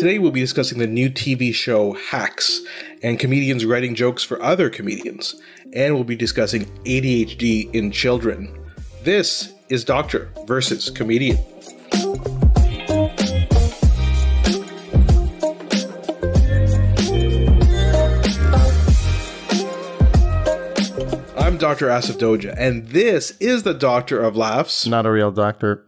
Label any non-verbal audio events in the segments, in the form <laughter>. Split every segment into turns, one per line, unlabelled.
Today we'll be discussing the new TV show Hacks and comedians writing jokes for other comedians. And we'll be discussing ADHD in children. This is Doctor versus Comedian. I'm Dr. Asif Doja, and this is the Doctor of Laughs.
Not a real doctor.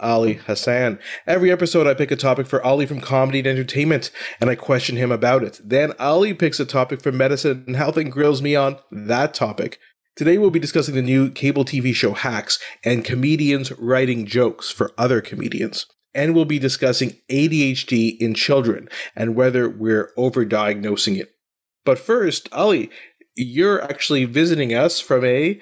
Ali Hassan. Every episode, I pick a topic for Ali from comedy and entertainment, and I question him about it. Then Ali picks a topic for medicine and health and grills me on that topic. Today, we'll be discussing the new cable TV show Hacks and comedians writing jokes for other comedians. And we'll be discussing ADHD in children and whether we're overdiagnosing it. But first, Ali, you're actually visiting us from a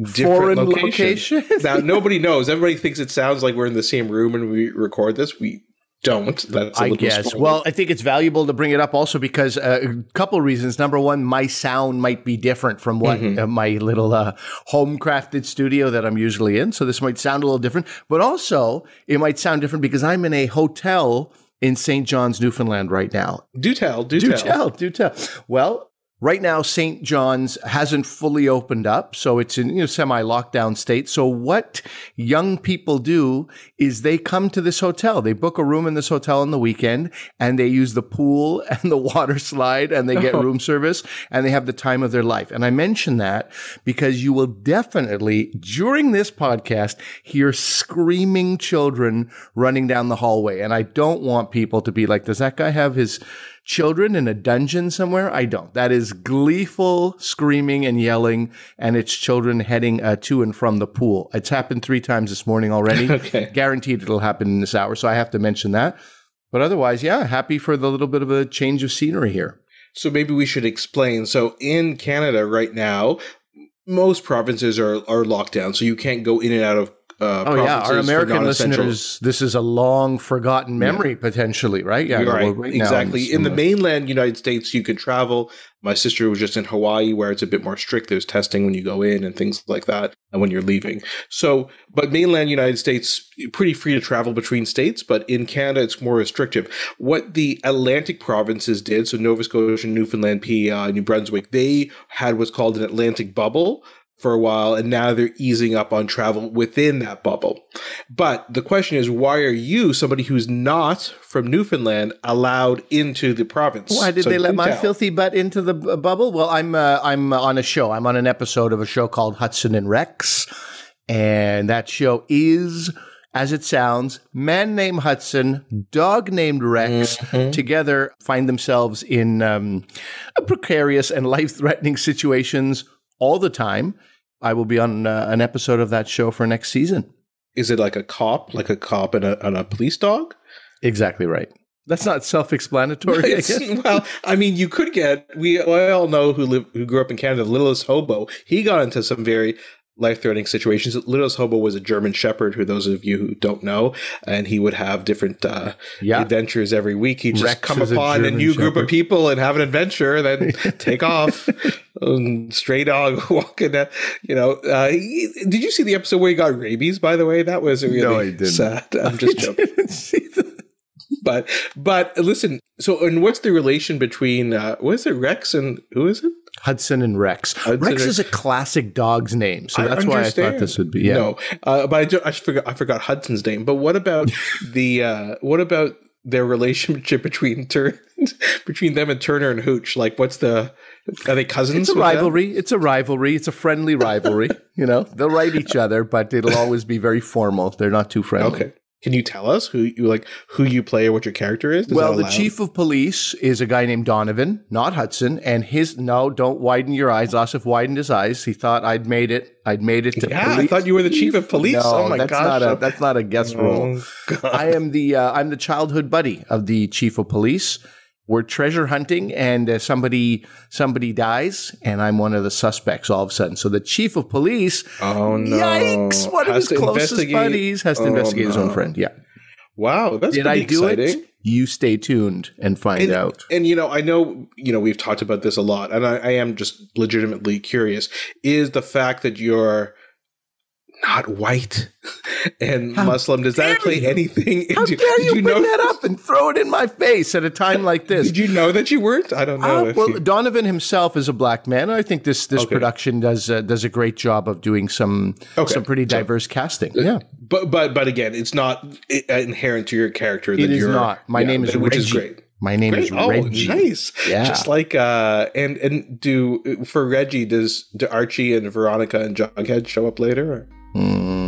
different
Foreign
location.
location?
now <laughs> nobody knows. Everybody thinks it sounds like we're in the same room and we record this. We don't. That's a
I
little
guess.
spoiler.
Well, I think it's valuable to bring it up also because uh, a couple of reasons. Number one, my sound might be different from what
Mm-hmm.
uh, my little uh, home crafted studio that I'm usually in. So this might sound a little different, but also it might sound different because I'm in a hotel in St. John's, Newfoundland right now.
do tell, do,
Do
tell.
tell, do tell. Well, right now St. John's hasn't fully opened up, so it's in you know semi lockdown state. So what young people do is they come to this hotel. They book a room in this hotel on the weekend and they use the pool <laughs> and the water slide and they get <laughs> room service and they have the time of their life. And I mention that because you will definitely during this podcast hear screaming children running down the hallway. And I don't want people to be like, does that guy have his children in a dungeon somewhere? I don't. That is gleeful screaming and yelling, and it's children heading uh, to and from the pool. It's happened three times this morning already. <laughs>
Okay.
Guaranteed it'll happen in this hour. So I have to mention that. But otherwise, yeah, happy for the little bit of a change of scenery here.
So maybe we should explain. So in Canada right now, most provinces are, are locked down, so you can't go in and out of uh,
Oh, yeah. Our American listeners, this is a long forgotten memory potentially, right? Yeah.
You're right, exactly. In the mainland United States, you can travel. My sister was just in Hawaii, where it's a bit more strict. There's testing when you go in and things like that, and when you're leaving. So, but mainland United States, pretty free to travel between states. But in Canada, it's more restrictive. What the Atlantic provinces did, so Nova Scotia, Newfoundland, PEI, New Brunswick, they had what's called an Atlantic bubble for a while, and now they're easing up on travel within that bubble. But the question is, why are you, somebody who's not from Newfoundland, allowed into the province?
Why did
So
they let my
tell.
filthy butt into the bu- bubble? Well, I'm uh, I'm on a show. I'm on an episode of a show called Hudson and Rex, and that show is. As it sounds, man named Hudson, dog named Rex, together find themselves in um, precarious and life threatening situations all the time. I will be on uh, an episode of that show for next season.
Is it like a cop, like a cop and a, and a police dog?
Exactly right. That's not self explanatory. <laughs>
It's- <laughs> well, I mean, you could get. We all know who live, who grew up in Canada. Littlest Hobo. He got into some very life-threatening situations. Littlest Hobo was a German Shepherd. Who those of you who don't know, and he would have different uh,
Yeah.
adventures every week. He'd just
Rex
come
a
upon a
German
new group of people and have an adventure, then <laughs> take off. Um, <laughs> stray dog <laughs> walking. uh, You know, uh, he- did you see the episode where he got rabies? By the way, that was really
No, I didn't.
sad. <laughs> I'm just joking
see the-
but but listen so and what's the relation between uh what is it rex and who is it
Hudson and Rex.
Hudson
Rex
and-
is a classic dog's name, so
I
that's why I thought this would be. Yeah.
no uh, but I, I forgot i forgot hudson's name but what about the uh what about their relationship between Tur- <laughs> between them and turner and hooch like what's the are they cousins
It's a
with them?
rivalry. It's a rivalry. It's a friendly rivalry. <laughs> you know, they'll write each other, but it'll always be very formal. They're not too friendly.
okay can you tell us who you like who you play or what your character is
Well, the chief of police is a guy named Donovan, not Hudson, and his no, don't widen your eyes. Asif widened his eyes. He thought I'd made it. I'd made it to
yeah i
police.
thought you were the chief of police
No,
oh my
that's
gosh
not a that's not a guest role.
Oh, God.
I am the uh, I'm the childhood buddy of the chief of police. We're treasure hunting, and uh, somebody somebody dies, and I'm one of the suspects all of a sudden. So the chief of police,
oh no
yikes, one of his closest buddies has to
Oh,
investigate his own friend. Yeah,
wow that's
did I
pretty
do
exciting.
it? You stay tuned and find
and,
out.
and you know, I know you know we've talked about this a lot, and I, I am just legitimately curious. Is the fact that you're not white <laughs> and how Muslim. Does that play you? anything?
How into, dare you, you bring know, that up and throw it in my face at a time like this?
Did you know that you weren't? I don't know.
Uh, well, you... Donovan himself is a black man. I think this this okay. production does uh, does a great job of doing some okay. some pretty diverse so, casting. Uh, yeah,
but but but again, it's not inherent to your character. That you're.
it is not. My yeah, name is which Reggie. is great. My name Great. is oh, Reggie.
Nice. Yeah. Just like uh and and do for Reggie does do Archie and Veronica and Jughead show up later? Mm.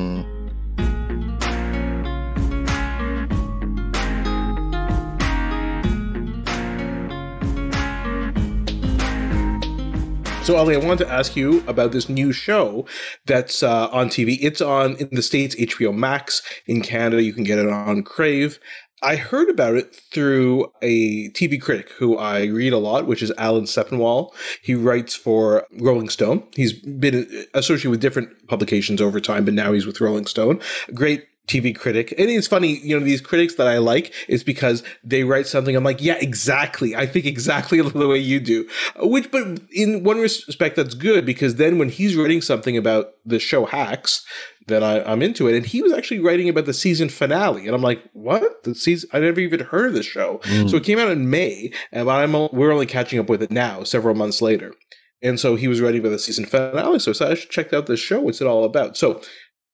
So, Ali, I wanted to ask you about this new show that's uh, on TV. It's on in the States, HBO Max. In Canada, you can get it on Crave. I heard about it through a TV critic who I read a lot, which is Alan Sepinwall. He writes for Rolling Stone. He's been associated with different publications over time, but now he's with Rolling Stone. Great TV critic. And it's funny, you know, these critics that I like is because they write something. I'm like, yeah, exactly. I think exactly <laughs> the way you do. Which, but in one respect, that's good because then when he's writing something about the show Hacks, then I, am into it. And he was actually writing about the season finale, and I'm like, what? The season? I never even heard of this show. Mm. So it came out in May, and I'm we're only catching up with it now, several months later. And so he was writing about the season finale. So I said I should check out this show. What's it all about? So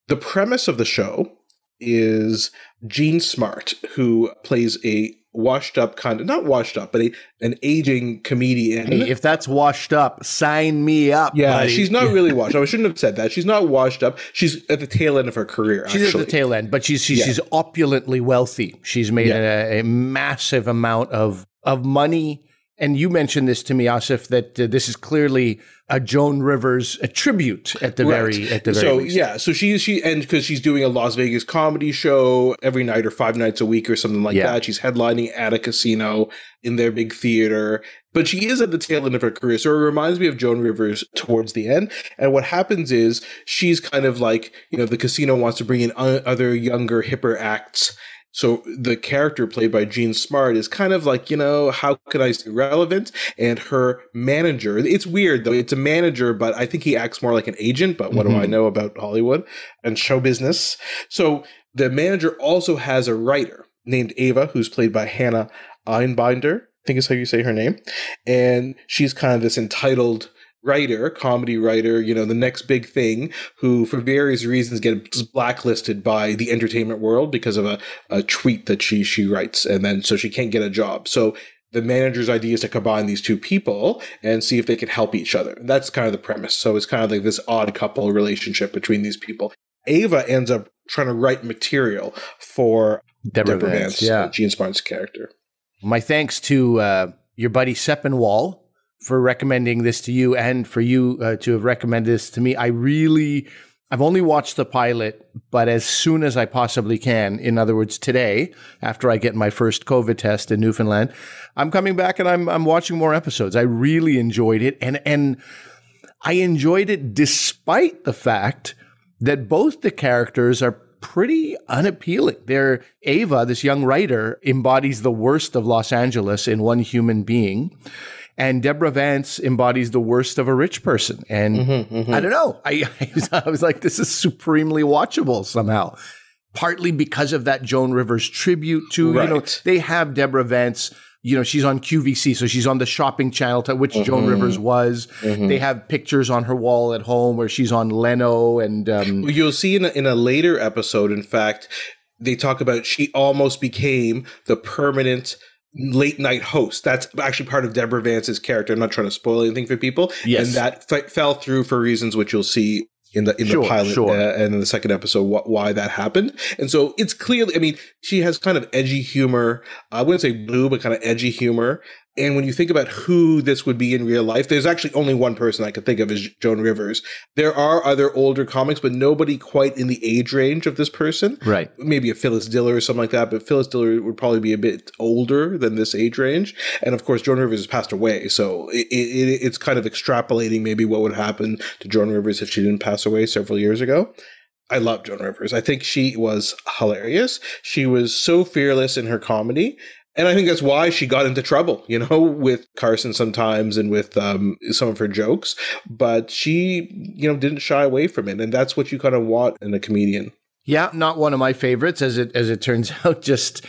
the premise of the show is Jean Smart, who plays a washed up kind of not washed up, but a, an aging comedian.
Hey, if that's washed up, sign me up.
Yeah,
buddy.
she's not <laughs> really washed up. I shouldn't have said that. She's not washed up. She's at the tail end of her career.
She's
actually.
at the tail end, but she's she's, yeah. she's opulently wealthy. She's made yeah. a, a massive amount of of money and you mentioned this to me, Asif, that uh, this is clearly a Joan Rivers a tribute at the right. very at the very
so
least.
yeah. So she she and because she's doing a Las Vegas comedy show every night or five nights a week or something like yeah. that. She's headlining at a casino in their big theater. But she is at the tail end of her career. So it reminds me of Joan Rivers towards the end. And what happens is she's kind of like, you know, the casino wants to bring in other younger, hipper acts so the character played by Jean Smart is kind of like, you know, how could I stay relevant? And her manager, it's weird though. It's a manager, but I think he acts more like an agent. But what mm-hmm. do I mm-hmm. know about Hollywood and show business? So the manager also has a writer named Ava, who's played by Hannah Einbinder. I think is how you say her name. And she's kind of this entitled writer, comedy writer, you know, the next big thing, who for various reasons gets blacklisted by the entertainment world because of a, a tweet that she she writes, and then so she can't get a job. So the manager's idea is to combine these two people and see if they can help each other. That's kind of the premise. So it's kind of like this odd couple relationship between these people. Ava ends up trying to write material for Deborah, Deborah Vance, Vance yeah. Jean Smart's character.
My thanks to uh, your buddy Sepinwall for recommending this to you and for you uh, to have recommended this to me. I really, I've only watched the pilot, but as soon as I possibly can, in other words, today, after I get my first COVID test in Newfoundland, I'm coming back and I'm, I'm watching more episodes. I really enjoyed it. And, and I enjoyed it despite the fact that both the characters are pretty unappealing. They're Ava, this young writer, embodies the worst of Los Angeles in one human being. And Deborah Vance embodies the worst of a rich person. And mm-hmm, mm-hmm. I don't know. I, <laughs> I was like, this is supremely watchable somehow. Partly because of that Joan Rivers tribute to, right. you know, they have Deborah Vance you know, she's on QVC, so she's on the shopping channel, to which mm-hmm. Joan Rivers was. Mm-hmm. They have pictures on her wall at home where she's on Leno, and um,
you'll see in a, in a later episode. In fact, they talk about she almost became the permanent late night host. That's actually part of Deborah Vance's character. I'm not trying to spoil anything for people. Yes. And that f- fell through for reasons which you'll see in the in sure, the pilot sure. uh, and in the second episode wh- why that happened. And so it's clearly, I mean, she has kind of edgy humor. I wouldn't say blue, but kind of edgy humor. And when you think about who this would be in real life, there's actually only one person I could think of is Joan Rivers. There are other older comics, but nobody quite in the age range of this person.
Right.
Maybe a Phyllis Diller or something like that, but Phyllis Diller would probably be a bit older than this age range. And of course, Joan Rivers has passed away. So it, it, it's kind of extrapolating maybe what would happen to Joan Rivers if she didn't pass away several years ago. I love Joan Rivers. I think she was hilarious. She was so fearless in her comedy and I think that's why she got into trouble, you know, <laughs> with Carson sometimes and with um, some of her jokes. But she, you know, didn't shy away from it, and that's what you kind of want in a comedian.
Yeah, not one of my favorites, as it as it turns <laughs> out. Just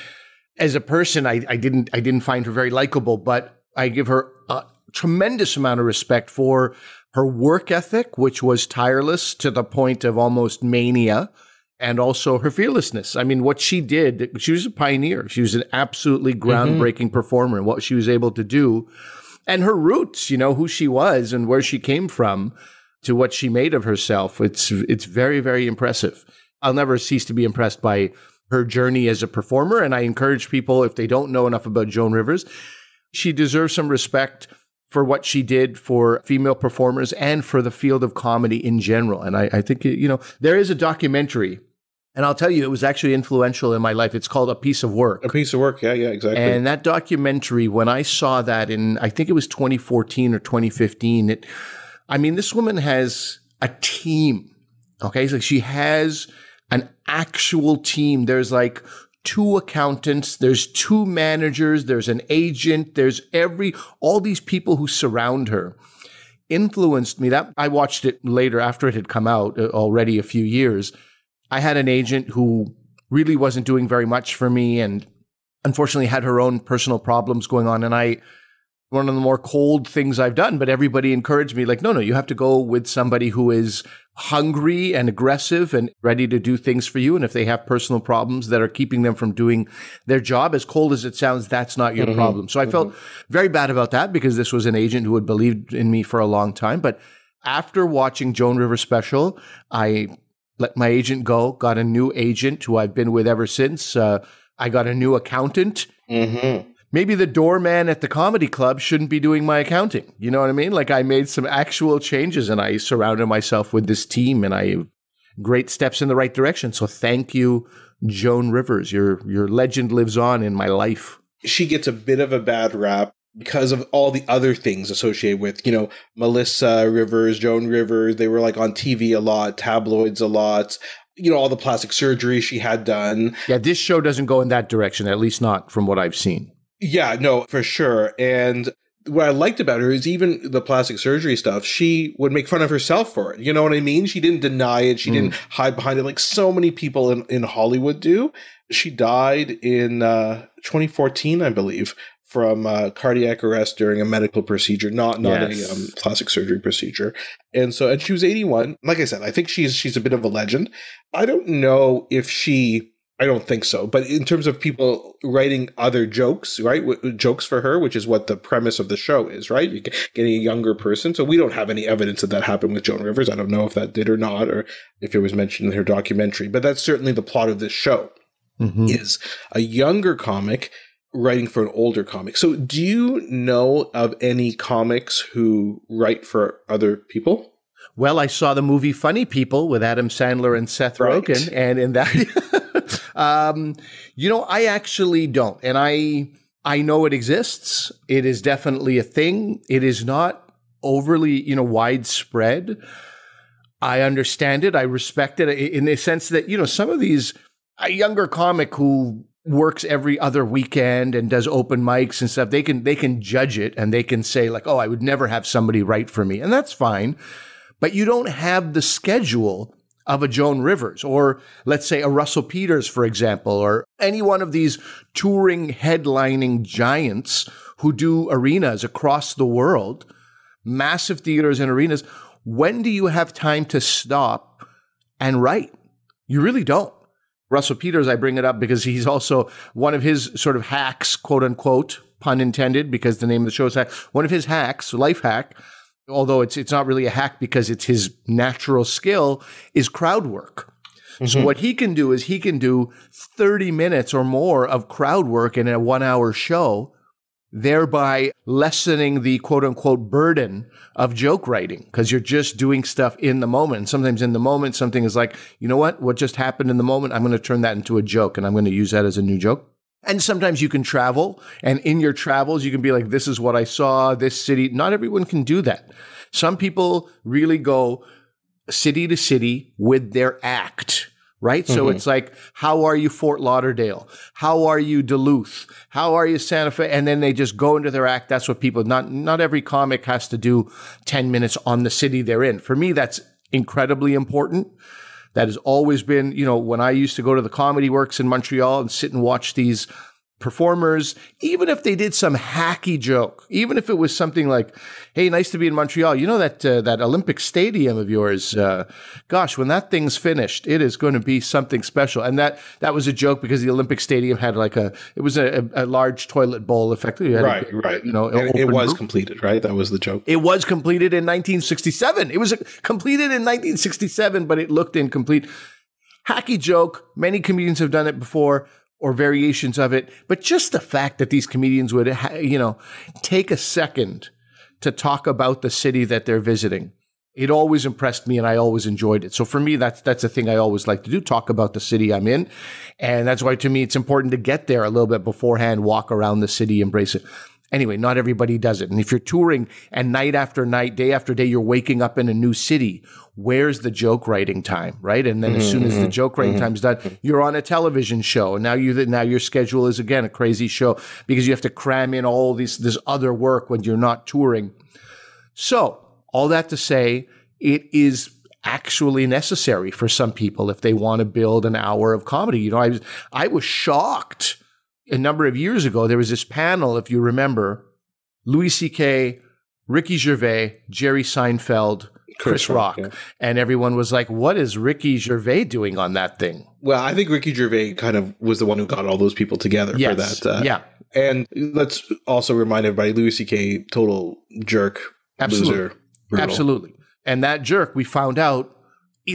as a person, I, I didn't I didn't find her very likable, but I give her a tremendous amount of respect for her work ethic, which was tireless to the point of almost mania, and also her fearlessness. I mean, what she did, she was a pioneer. She was an absolutely mm-hmm. groundbreaking mm-hmm. performer and what she was able to do. And her roots, you know, who she was and where she came from to what she made of herself. It's it's very, very impressive. I'll never cease to be impressed by her journey as a performer. And I encourage people, if they don't know enough about Joan Rivers, she deserves some respect for what she did for female performers and for the field of comedy in general. And I, I think, you know, there is a documentary and I'll tell you, it was actually influential in my life. It's called A Piece of Work.
A Piece of Work, yeah, yeah, exactly.
And that documentary, when I saw that in, I think it was 2014 or 2015, it, I mean, this woman has a team. Okay. So she has an actual team. There's like two accountants, there's two managers, there's an agent, there's every, all these people who surround her influenced me. That I watched it later after it had come out uh, already a few years. I had an agent who really wasn't doing very much for me and unfortunately had her own personal problems going on. And I, one of the more cold things I've done, but everybody encouraged me, like, no, no, you have to go with somebody who is hungry and aggressive and ready to do things for you. And if they have personal problems that are keeping them from doing their job, as cold as it sounds, that's not your mm-hmm. problem. So I mm-hmm. felt very bad about that because this was an agent who had believed in me for a long time. But after watching Joan Rivers special, I let my agent go, got a new agent who I've been with ever since. Uh, I got a new accountant. Mm-hmm maybe the doorman at the comedy club shouldn't be doing my accounting. You know what I mean? Like I made some actual changes and I surrounded myself with this team and I great steps in the right direction. So thank you, Joan Rivers. Your your legend lives on in my life.
She gets a bit of a bad rap because of all the other things associated with, you know, Melissa Rivers, Joan Rivers, they were like on TV a lot, tabloids a lot, you know, all the plastic surgery she had done.
Yeah, this show doesn't go in that direction, at least not from what I've seen.
Yeah, no, for sure. And what I liked about her is even the plastic surgery stuff, she would make fun of herself for it. You know what I mean? She didn't deny it. She mm. didn't hide behind it like so many people in, in Hollywood do. She died in uh, 2014, I believe, from uh, cardiac arrest during a medical procedure, not not yes. a um, plastic surgery procedure. And so, and she was 81. Like I said, I think she's she's a bit of a legend. I don't know if she I don't think so. But in terms of people writing other jokes, right? W- jokes for her, which is what the premise of the show is, right? You're getting a younger person. So we don't have any evidence that that happened with Joan Rivers. I don't know if that did or not, or if it was mentioned in her documentary. But that's certainly the plot of this show mm-hmm. is a younger comic writing for an older comic. So do you know of any comics who write for other people?
Well, I saw the movie Funny People with Adam Sandler and Seth right. Rogen, and in that <laughs> Um, you know, I actually don't, and I I know it exists. It is definitely a thing. It is not overly, you know, widespread. I understand it. I respect it in the sense that you know some of these a younger comic who works every other weekend and does open mics and stuff they can they can judge it and they can say like oh i would never have somebody write for me and that's fine but you don't have the schedule of a Joan Rivers, or let's say a Russell Peters, for example, or any one of these touring headlining giants who do arenas across the world, massive theaters and arenas. When do you have time to stop and write? You really don't. Russell Peters, I bring it up because he's also one of his sort of hacks, quote unquote, pun intended, because the name of the show is hack. One of his hacks, life hack, although it's it's not really a hack because it's his natural skill, is crowd work. Mm-hmm. So what he can do is he can do 30 minutes or more of crowd work in a one hour show, thereby lessening the quote unquote burden of joke writing because you're just doing stuff in the moment. Sometimes in the moment, something is like, you know what? What just happened in the moment? I'm going to turn that into a joke and I'm going to use that as a new joke. And sometimes you can travel, and in your travels, you can be like, this is what I saw, this city. Not everyone can do that. Some people really go city to city with their act, right? So mm-hmm. it's like, how are you Fort Lauderdale? How are you Duluth? How are you Santa Fe? And then they just go into their act. That's what people, not, not every comic has to do 10 minutes on the city they're in. For me, that's incredibly important. That has always been, you know, when I used to go to the comedy works in Montreal and sit and watch these performers, even if they did some hacky joke, even if it was something like, "Hey, nice to be in Montreal. You know that uh, that Olympic Stadium of yours. Uh, gosh, when that thing's finished, it is going to be something special." And that that was a joke because the Olympic Stadium had like a it was a, a large toilet bowl, effectively.
right, a, right.
You know,
it, it was completed. Right, that was the joke.
It was completed in 1967. It was completed in 1967, but it looked incomplete. Hacky joke. Many comedians have done it before or variations of it, but just the fact that these comedians would, you know, take a second to talk about the city that they're visiting. It always impressed me and I always enjoyed it. So for me, that's, that's a thing I always like to do, talk about the city I'm in. And that's why to me, it's important to get there a little bit beforehand, walk around the city, embrace it. Anyway, not everybody does it. And if you're touring and night after night, day after day, you're waking up in a new city, where's the joke writing time, right? And then mm-hmm, as soon as the mm-hmm, joke writing mm-hmm. time's done, you're on a television show. And now you now your schedule is again a crazy show because you have to cram in all these this other work when you're not touring. So, all that to say, it is actually necessary for some people if they want to build an hour of comedy. You know, I was I was shocked a number of years ago, there was this panel, if you remember, Louis C.K., Ricky Gervais, Jerry Seinfeld, Chris, Chris Rock. Yeah. And everyone was like, what is Ricky Gervais doing on that thing?
Well, I think Ricky Gervais kind of was the one who got all those people together yes. for that.
Uh, yeah.
And let's also remind everybody Louis C.K., total jerk,
Absolutely.
loser.
Brutal. Absolutely. And that jerk, we found out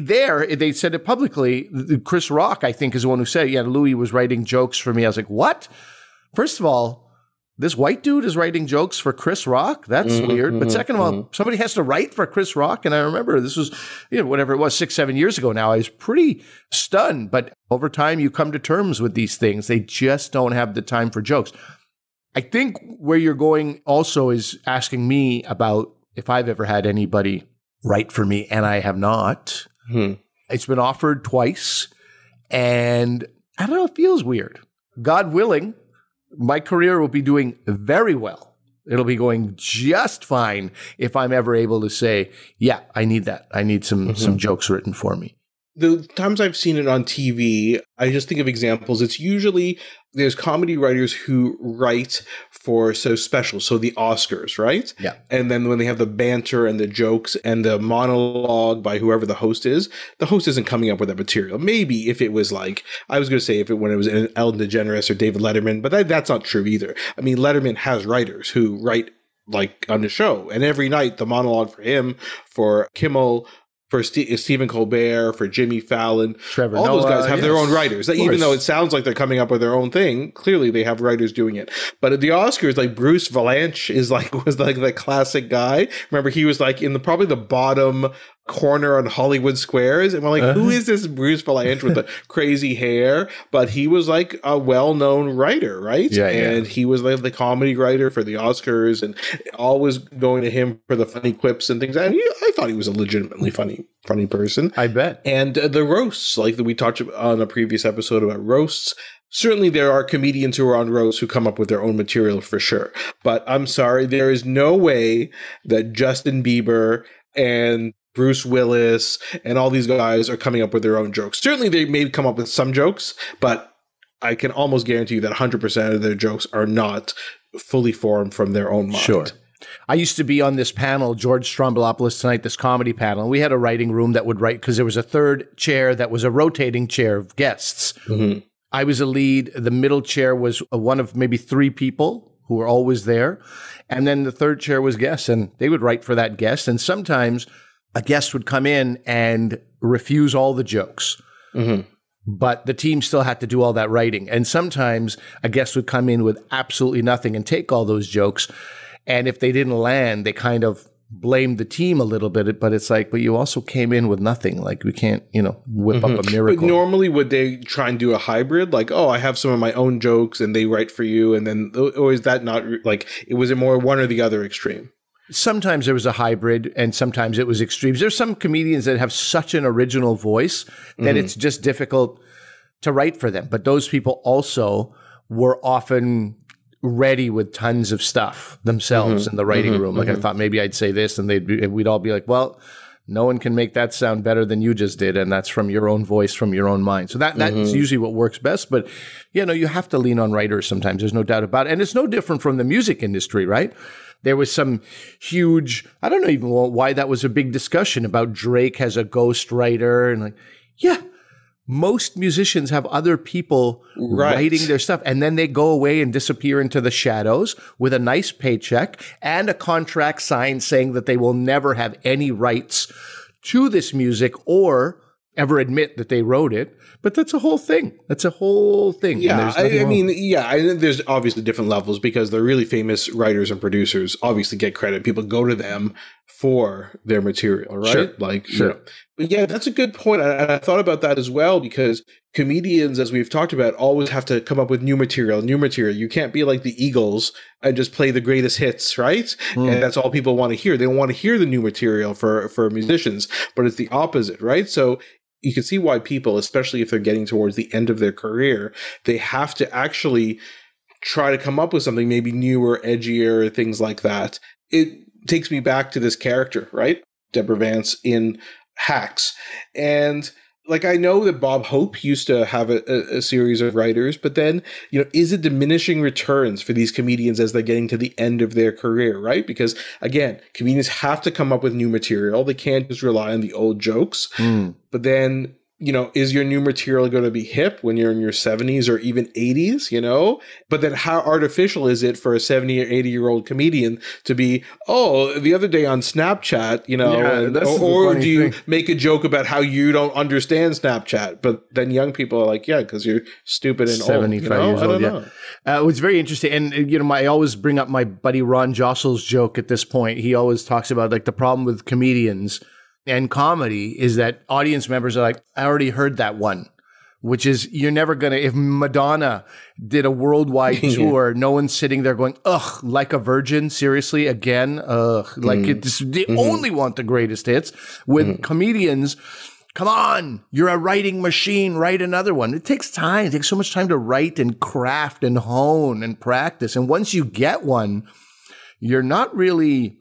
there they said it publicly. Chris Rock, I think, is the one who said, "Yeah, Louis was writing jokes for me." I was like, "What?" First of all, this white dude is writing jokes for Chris Rock. That's mm-hmm, weird. Mm-hmm, but second of all, mm-hmm. somebody has to write for Chris Rock. And I remember this was, you know, whatever it was, six, seven years ago now. I was pretty stunned. But over time, you come to terms with these things. They just don't have the time for jokes. I think where you're going also is asking me about if I've ever had anybody write for me, and I have not. Hmm. It's been offered twice, and I don't know, it feels weird. God willing, my career will be doing very well. It'll be going just fine if I'm ever able to say, yeah, I need that. I need some mm-hmm. some jokes written for me
the times I've seen it on TV, I just think of examples. It's usually there's comedy writers who write for so special, so the Oscars, right?
Yeah.
And then when they have the banter and the jokes and the monologue by whoever the host is, the host isn't coming up with that material. Maybe if it was like I was going to say if it when it was Ellen DeGeneres or David Letterman, but that, that's not true either. I mean, Letterman has writers who write like on the show, and every night the monologue for him, for Kimmel, for St- Stephen Colbert, for Jimmy Fallon.
Trevor
all
Noah,
those guys have yes. their own writers. Even though it sounds like they're coming up with their own thing, clearly they have writers doing it. But at the Oscars, like Bruce Vilanch is like <laughs> was like the classic guy. Remember, he was like in the probably the bottom corner on Hollywood Squares, and we're like, uh-huh. who is this Bruce Vilanch with the <laughs> crazy hair? But he was like a well-known writer, right?
Yeah,
and
yeah.
he was like the comedy writer for the Oscars, and always going to him for the funny quips and things. And he, I thought he was a legitimately funny, funny person.
I bet.
And uh, the roasts, like that we talked on a previous episode about roasts. Certainly, there are comedians who are on roasts who come up with their own material for sure. But I'm sorry, there is no way that Justin Bieber and Bruce Willis, and all these guys are coming up with their own jokes. Certainly, they may come up with some jokes, but I can almost guarantee you that 100% of their jokes are not fully formed from their own mind.
Sure. I used to be on this panel, George Stroumboulopoulos tonight, this comedy panel. And We had a writing room that would write because there was a third chair that was a rotating chair of guests. Mm-hmm. I was a lead. The middle chair was one of maybe three people who were always there. And then the third chair was guests, and they would write for that guest. And sometimes a guest would come in and refuse all the jokes. Mm-hmm. But the team still had to do all that writing. And sometimes a guest would come in with absolutely nothing and take all those jokes. And if they didn't land, they kind of blamed the team a little bit. But it's like, but you also came in with nothing. Like we can't, you know, whip mm-hmm. up a miracle.
But normally, would they try and do a hybrid? Like, oh, I have some of my own jokes and they write for you. And then, or is that not like, it was it more one or the other extreme?
Sometimes there was a hybrid and sometimes it was extremes. There's some comedians that have such an original voice that mm-hmm. it's just difficult to write for them. But those people also were often ready with tons of stuff themselves mm-hmm. in the writing mm-hmm. room. Like I mm-hmm. thought maybe I'd say this and they'd be, we'd all be like, well, no one can make that sound better than you just did and that's from your own voice from your own mind so that that's mm-hmm. usually what works best but you know you have to lean on writers sometimes there's no doubt about it and it's no different from the music industry right there was some huge i don't know even why that was a big discussion about drake has a ghost writer and like yeah most musicians have other people right. writing their stuff and then they go away and disappear into the shadows with a nice paycheck and a contract signed saying that they will never have any rights to this music or ever admit that they wrote it. But that's a whole thing. That's a whole thing.
Yeah, I, I mean, yeah, I, there's obviously different levels because the really famous writers and producers obviously get credit. People go to them for their material, right?
Sure.
Like,
sure.
You know, but yeah, that's a good point. I, I thought about that as well because comedians, as we've talked about, always have to come up with new material, new material. You can't be like the Eagles and just play the greatest hits, right? Mm. And that's all people want to hear. They don't want to hear the new material for for musicians, but it's the opposite, right? So you can see why people, especially if they're getting towards the end of their career, they have to actually try to come up with something maybe newer, edgier, things like that. It takes me back to this character, right? Deborah Vance in Hacks. And like I know that Bob Hope used to have a, a, a, series of writers, but then you know, is it diminishing returns for these comedians as they're getting to the end of their career, right? Because again, comedians have to come up with new material; they can't just rely on the old jokes. Mm. But then you know, is your new material going to be hip when you're in your 70s or even 80s, you know? But then how artificial is it for a 70 or 80 year old comedian to be, oh, the other day on Snapchat, you know, yeah, and, or, or do you thing. make a joke about how you don't understand Snapchat? But then young people are like, yeah, because you're stupid and 75 old. You know?
years old, yeah. Uh, it was very interesting. And, uh, you know, my, I always bring up my buddy Ron Josol's joke at this point. He always talks about like the problem with comedians – and comedy is that audience members are like, I already heard that one, which is you're never going to, if Madonna did a worldwide <laughs> tour, no one's sitting there going, ugh, like a virgin, seriously, again, ugh, like mm. it's, they mm-hmm. only want the greatest hits. With mm. comedians, come on, you're a writing machine, write another one. It takes time. It takes so much time to write and craft and hone and practice. And once you get one, you're not really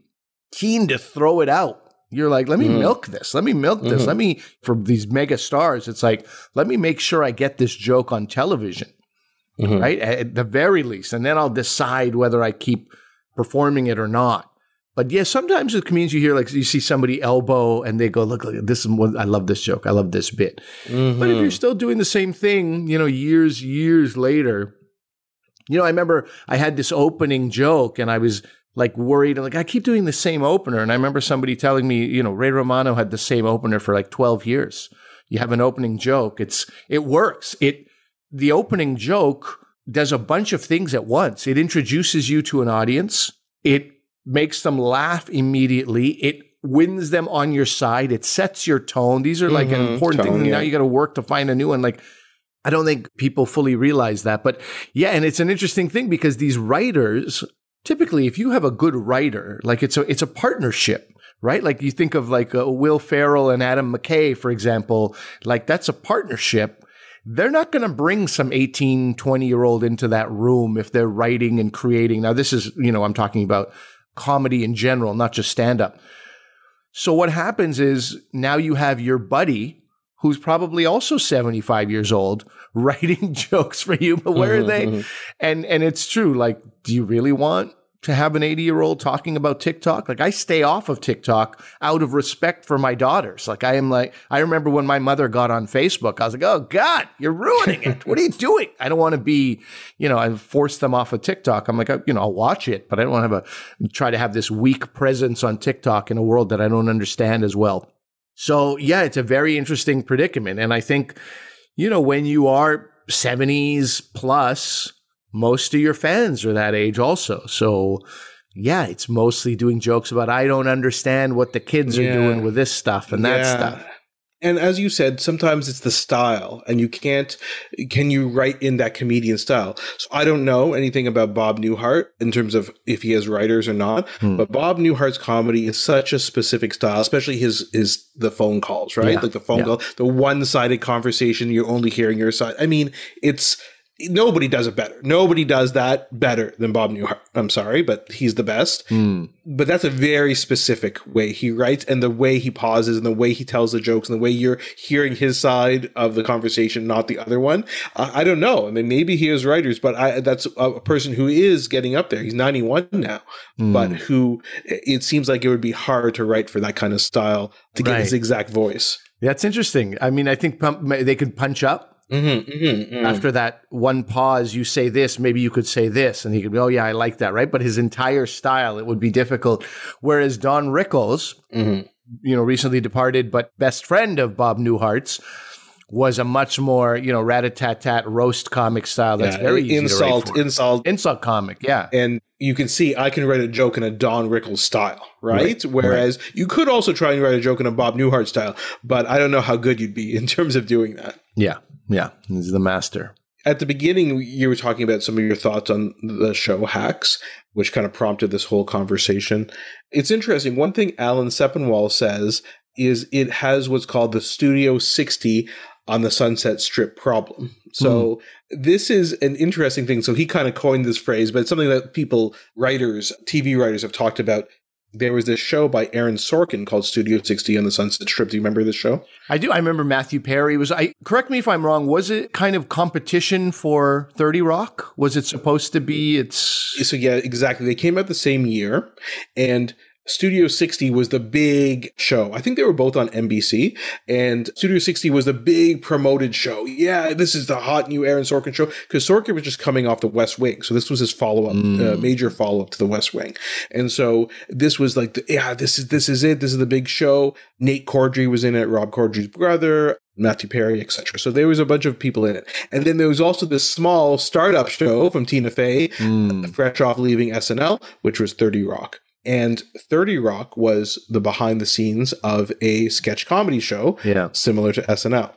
keen to throw it out you're like, let me mm. milk this. Let me milk this. Mm-hmm. Let me, for these mega stars, it's like, let me make sure I get this joke on television, mm-hmm. right? At the very least. And then I'll decide whether I keep performing it or not. But yeah, sometimes with comedians you hear like you see somebody elbow and they go, look, look this is what I love this joke. I love this bit. Mm-hmm. But if you're still doing the same thing, you know, years, years later, you know, I remember I had this opening joke and I was like worried. And like I keep doing the same opener. And I remember somebody telling me, you know, Ray Romano had the same opener for like 12 years. You have an opening joke. It's, it works. It, the opening joke does a bunch of things at once. It introduces you to an audience. It makes them laugh immediately. It wins them on your side. It sets your tone. These are like mm-hmm. an important tone, thing. Yeah. Now you got to work to find a new one. Like, I don't think people fully realize that. But yeah, and it's an interesting thing because these writers typically if you have a good writer, like it's a it's a partnership, right? Like you think of like uh, Will Ferrell and Adam McKay, for example, like that's a partnership. They're not going to bring some 18, 20 year old into that room if they're writing and creating. Now, this is, you know, I'm talking about comedy in general, not just stand up. So what happens is now you have your buddy who's probably also 75 years old <laughs> writing <laughs> jokes for you but where mm-hmm, are they mm-hmm. and and it's true like do you really want to have an 80 year old talking about TikTok. Like I stay off of TikTok out of respect for my daughters. Like I am like, I remember when my mother got on Facebook, I was like, oh God, you're ruining it. What are you doing? I don't want to be, you know, I force them off of TikTok. I'm like, you know, I'll watch it, but I don't want to have a, try to have this weak presence on TikTok in a world that I don't understand as well. So yeah, it's a very interesting predicament. And I think, you know, when you are 70s plus, most of your fans are that age also. So yeah, it's mostly doing jokes about I don't understand what the kids are doing with this stuff and that yeah. stuff.
And as you said, sometimes it's the style, and you can't. Can you write in that comedian style? So I don't know anything about Bob Newhart in terms of if he has writers or not. Hmm. But Bob Newhart's comedy is such a specific style, especially his his the phone calls, right? Yeah. Like the phone yeah. call, the one sided conversation. You're only hearing your side. I mean, it's nobody does it better. Nobody does that better than Bob Newhart. I'm sorry, but he's the best. Mm. But that's a very specific way he writes and the way he pauses and the way he tells the jokes and the way you're hearing his side of the conversation, not the other one. Uh, I don't know. I mean, maybe he has writers, but I, that's a, a, person who is getting up there. He's 91 now, mm. but who it seems like it would be hard to write for that kind of style to get his exact voice.
That's interesting. I mean, I think they could punch up Mm-hmm, mm-hmm, mm-hmm. After that one pause, you say this, maybe you could say this, and he could be, oh, yeah, I like that, right? But his entire style, it would be difficult. Whereas Don Rickles, mm-hmm. you know, recently departed, but best friend of Bob Newhart's, was a much more, you know, rat-a-tat-tat roast comic style that's yeah, very easy
insult, insult,
insult comic, yeah.
And you can see I can write a joke in a Don Rickles style, right? right. Whereas right. you could also try and write a joke in a Bob Newhart style, but I don't know how good you'd be <laughs> in terms of doing that.
Yeah, yeah, he's the master.
At the beginning, you were talking about some of your thoughts on the show Hacks, which kind of prompted this whole conversation. It's interesting. One thing Alan Sepinwall says is it has what's called the Studio 60 on the Sunset Strip problem. So mm. this is an interesting thing. So he kind of coined this phrase, but it's something that people, writers, TV writers have talked about there was this show by Aaron Sorkin called Studio 60 on the Sunset Strip. Do you remember this show?
I do. I remember Matthew Perry was I correct me if I'm wrong, was it kind of competition for 30 Rock? Was it supposed to be it's
So yeah, exactly. They came out the same year and Studio 60 was the big show. I think they were both on NBC, and Studio 60 was the big promoted show. Yeah, this is the hot new Aaron Sorkin show because Sorkin was just coming off the West Wing, so this was his follow up, uh, mm. uh, major follow up to the West Wing, and so this was like, the, yeah, this is this is it. This is the big show. Nate Corddry was in it, Rob Corddry's brother, Matthew Perry, etc. So there was a bunch of people in it. And then there was also this small startup show from Tina Fey, mm. fresh off leaving SNL, which was 30 Rock. And 30 Rock was the behind the scenes of a sketch comedy show
yeah.
similar to SNL.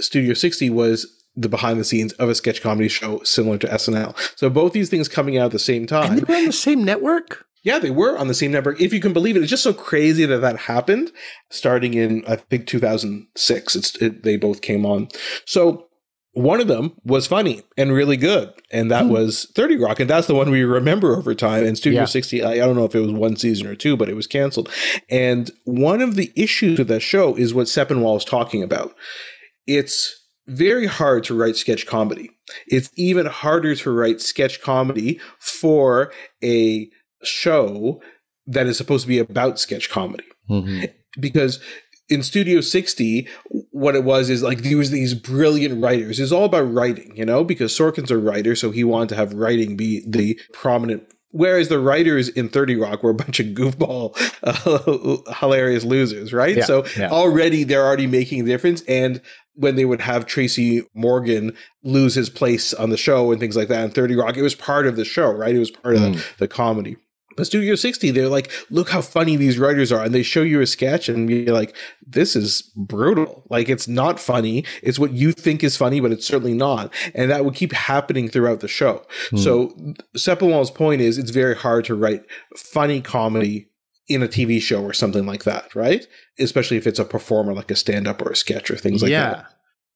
Studio 60 was the behind the scenes of a sketch comedy show similar to SNL. So both these things coming out at the same time.
And they were on the same network?
Yeah, they were on the same network. If you can believe it, it's just so crazy that that happened. Starting in I think 2006, it's it, they both came on. So one of them was funny and really good, and that hmm. was 30 Rock, and that's the one we remember over time. And Studio yeah. 60, I, I, don't know if it was one season or two, but it was canceled. And one of the issues with that show is what Sepinwall is talking about. It's very hard to write sketch comedy. It's even harder to write sketch comedy for a show that is supposed to be about sketch comedy. Mm-hmm. Because in Studio 60, what it was is like there was these brilliant writers. It's all about writing, you know, because Sorkin's a writer, so he wanted to have writing be the prominent. Whereas the writers in 30 Rock were a bunch of goofball, uh, <laughs> hilarious losers, right? Yeah, so yeah. already they're already making a difference. And when they would have Tracy Morgan lose his place on the show and things like that in 30 Rock, it was part of the show, right? It was part mm. of the, mm. the comedy. But Studio 60, they're like, look how funny these writers are. And they show you a sketch and you're like, this is brutal. Like, it's not funny. It's what you think is funny, but it's certainly not. And that would keep happening throughout the show. Hmm. So, Sepinwall's point is it's very hard to write funny comedy in a TV show or something like that, right? Especially if it's a performer like a stand up or a sketch or things like yeah. that.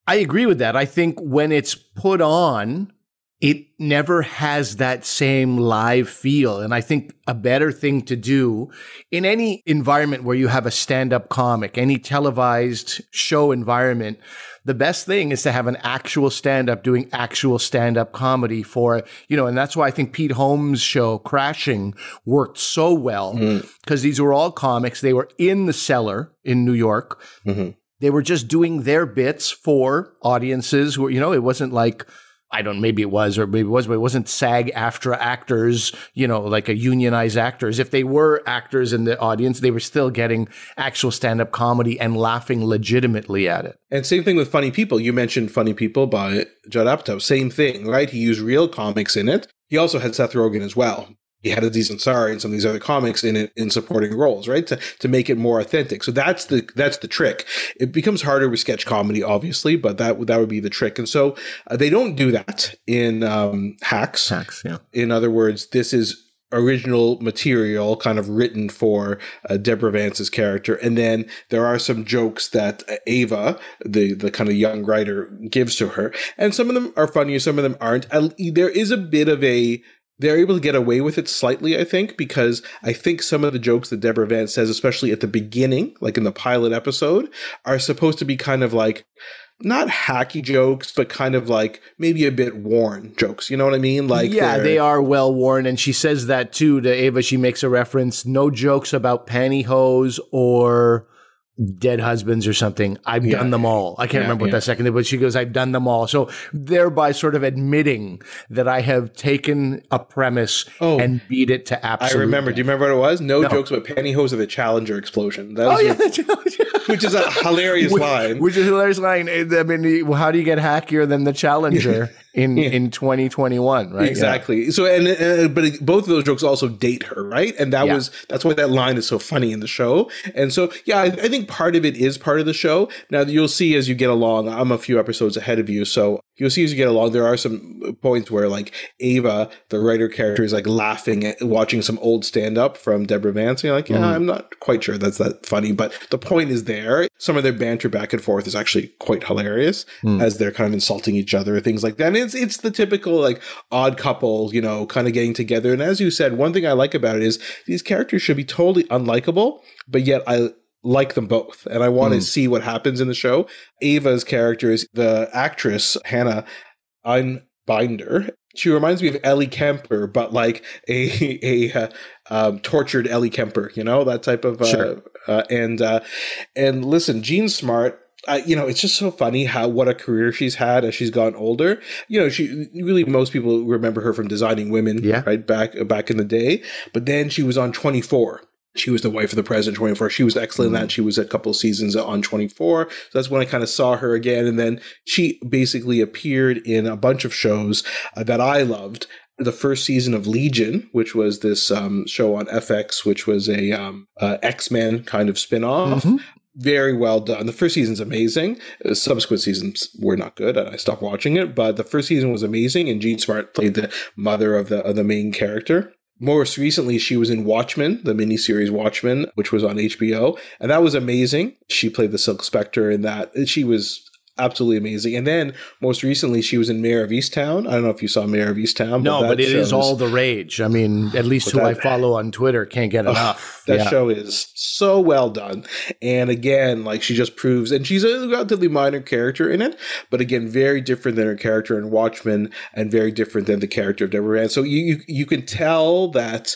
I agree with that. I think when it's put on, it never has that same live feel. And I think a better thing to do in any environment where you have a stand up comic, any televised show environment, the best thing is to have an actual stand up doing actual stand up comedy for, you know, and that's why I think Pete Holmes' show Crashing worked so well because mm. these were all comics. They were in the cellar in New York. Mm-hmm. They were just doing their bits for audiences who, you know, it wasn't like, I don't, maybe it was, or maybe it was, but it wasn't SAG AFTRA actors, you know, like a unionized actors. If they were actors in the audience, they were still getting actual stand up comedy and laughing legitimately at it.
And same thing with Funny People. You mentioned Funny People by Judd Apatow. Same thing, right? He used real comics in it. He also had Seth Rogen as well. He had Aziz Ansari and some of these other comics in it in supporting roles, right? To to make it more authentic. So that's the that's the trick. It becomes harder with sketch comedy, obviously, but that that would be the trick. And so uh, they don't do that in um, Hacks.
Hacks, yeah.
In other words, this is original material kind of written for uh, Deborah Vance's character and then there are some jokes that Ava the the kind of young writer gives to her and some of them are funny some of them aren't there is a bit of a they're able to get away with it slightly, I think, because I think some of the jokes that Deborah Vance says, especially at the beginning, like in the pilot episode, are supposed to be kind of like not hacky jokes, but kind of like maybe a bit worn jokes. You know what I mean? Like,
yeah, they are well worn. And she says that too to Ava. She makes a reference no jokes about pantyhose or dead husbands or something. I've yeah. done them all. I can't yeah, remember what yeah. that second, but she goes, I've done them all. So thereby sort of admitting that I have taken a premise oh, and beat it to absolute.
I remember. Do you remember what it was? No, no. jokes about pantyhose or the Challenger explosion.
That oh, was oh, yeah, the Challenger. <laughs>
which is a hilarious
which,
line.
Which is a hilarious line. I mean, how do you get hackier than the Challenger? <laughs> in yeah. in 2021 right
exactly yeah. so and uh, but both of those jokes also date her right and that yeah. was that's why that line is so funny in the show and so yeah I, I, think part of it is part of the show now you'll see as you get along i'm a few episodes ahead of you so you'll see as you get along there are some points where like ava the writer character is like laughing at watching some old stand-up from deborah vance and you're like yeah mm-hmm. i'm not quite sure that's that funny but the point is there some of their banter back and forth is actually quite hilarious mm. as they're kind of insulting each other things like that and it's it's the typical like odd couple, you know, kind of getting together. And as you said, one thing I like about it is these characters should be totally unlikable, but yet I like them both and I want mm. to see what happens in the show. Ava's character is the actress Hannah Einbinder. She reminds me of Ellie Kemper, but like <laughs> a a uh, um, tortured Ellie Kemper, you know that type of. Uh, sure. Uh, and uh, and listen, Jean Smart I, you know, it's just so funny how what a career she's had as she's gotten older. You know, she really most people remember her from designing women, yeah. right back back in the day. But then she was on 24. She was the wife of the president 24. She was excellent mm-hmm. in that. She was a couple seasons on 24. So that's when I kind of saw her again. And then she basically appeared in a bunch of shows uh, that I loved the first season of Legion, which was this um, show on FX, which was a um, uh, X Men kind of spinoff. Mm-hmm very well done. The first season's amazing. Subsequent seasons were not good, and I stopped watching it. But the first season was amazing, and Jean Smart played the mother of the of the main character. Most recently, she was in Watchmen, the miniseries Watchmen, which was on HBO, and that was amazing. She played the Silk Spectre in that. She was absolutely amazing. And then most recently, she was in Mare of Easttown. I don't know if you saw Mare of Easttown.
No, but, but it is all the rage. I mean, at least who that, I follow on Twitter can't get enough.
That yeah. show is so well done. And again, like she just proves, and she's a relatively minor character in it, but again, very different than her character in Watchmen, and very different than the character of Deborah Vance. So you, you you can tell that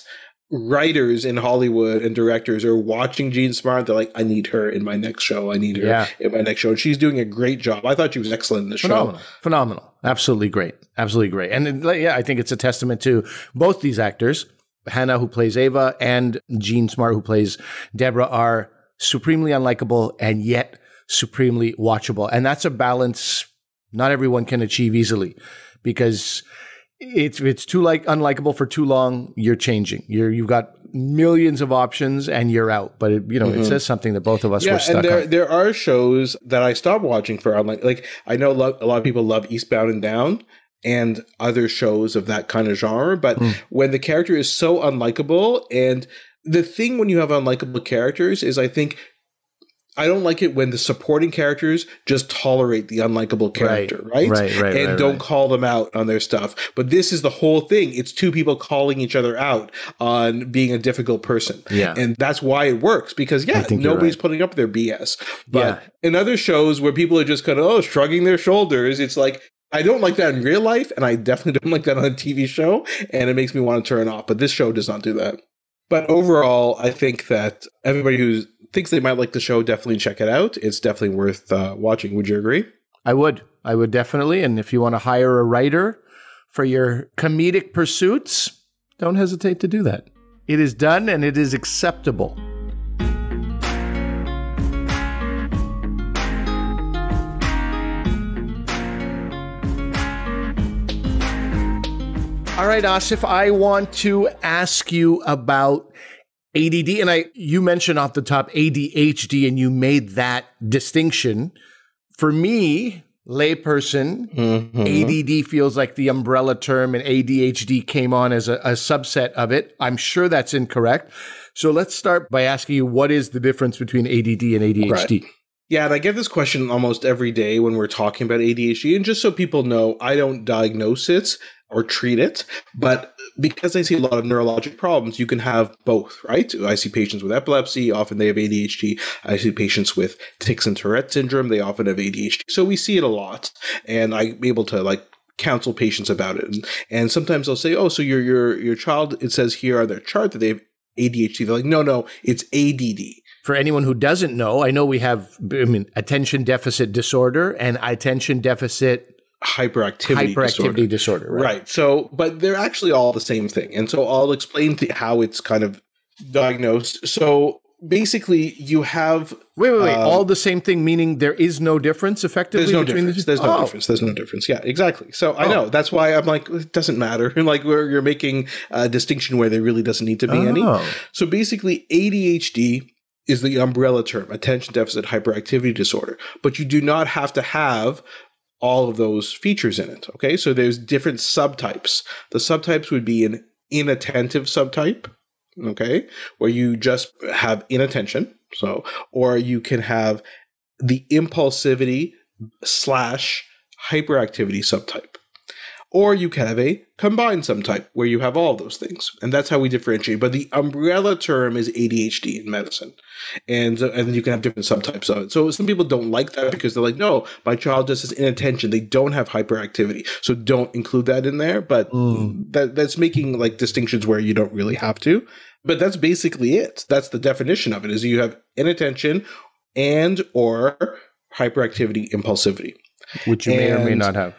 writers in Hollywood and directors are watching Jean Smart. They're like, I need her in my next show. I need her yeah. in my next show. And she's doing a great job. I thought she was excellent in the
Phenomenal.
show.
Phenomenal. Absolutely great. Absolutely great. And yeah, I think it's a testament to both these actors, Hannah, who plays Ava, and Jean Smart, who plays Deborah, are supremely unlikable and yet supremely watchable. And that's a balance not everyone can achieve easily because it's it's too like unlikable for too long. You're changing. You're you've got millions of options and you're out. But it, you know, mm-hmm. it says something that both of us yeah, were stuck
and there
on.
there are shows that I stopped watching for unlike like I know a lot, a lot of people love Eastbound and Down and other shows of that kind of genre, but mm. when the character is so unlikable and the thing when you have unlikable characters is I think I don't like it when the supporting characters just tolerate the unlikable character, right?
Right, right, right
And
right,
don't call them out on their stuff. But this is the whole thing. It's two people calling each other out on being a difficult person.
Yeah.
And that's why it works because, yeah, nobody's putting up their BS. But yeah. in other shows where people are just kind of, oh, shrugging their shoulders, it's like, I don't like that in real life, and I definitely <laughs> don't like that on a TV show, and it makes me want to turn off. But this show does not do that. But overall, I think that everybody who thinks they might like the show definitely check it out. It's definitely worth uh, watching. Would you agree?
I would. I would definitely. And if you want to hire a writer for your comedic pursuits, don't hesitate to do that. It is done and it is acceptable. All right, Asif, I want to ask you about ADD. And I you mentioned off the top ADHD and you made that distinction. For me, layperson, mm-hmm. ADD feels like the umbrella term and ADHD came on as a, a subset of it. I'm sure that's incorrect. So let's start by asking you what is the difference between ADD and ADHD? Right.
Yeah, and I get this question almost every day when we're talking about ADHD. And just so people know, I don't diagnose it or treat it, but because I see a lot of neurologic problems, you can have both, right? I see patients with epilepsy, often they have ADHD. I see patients with tics and Tourette syndrome, they often have ADHD. So we see it a lot, and I'm able to like counsel patients about it. And, and sometimes they'll say, "Oh, so your your your child," it says here on their chart that they have ADHD. They're like, "No, no, it's ADD."
For anyone who doesn't know, I know we have I mean attention deficit disorder and attention deficit
hyperactivity
hyperactivity disorder, disorder
right? right? So, but they're actually all the same thing, and so I'll explain how it's kind of diagnosed. So basically, you have
wait, wait, wait, um, all the same thing, meaning there is no difference effectively.
There's no difference. The, there's no oh. difference. There's no difference. Yeah, exactly. So I oh. know that's why I'm like, it doesn't matter. And <laughs> like where you're making a distinction where there really doesn't need to be oh. any. So basically, ADHD is the umbrella term, attention deficit hyperactivity disorder. But you do not have to have all of those features in it. Okay, so there's different subtypes. The subtypes would be an inattentive subtype, okay, where you just have inattention. So, or you can have the impulsivity slash hyperactivity subtype. Or you can have a combined subtype where you have all those things. And that's how we differentiate. But the umbrella term is ADHD in medicine. And, uh, and you can have different subtypes of it. So some people don't like that because they're like, no, my child just has inattention. They don't have hyperactivity. So don't include that in there. But mm. that, that's making like distinctions where you don't really have to. But that's basically it. That's the definition of it is you have inattention and or hyperactivity impulsivity.
Which you and, may or may not have.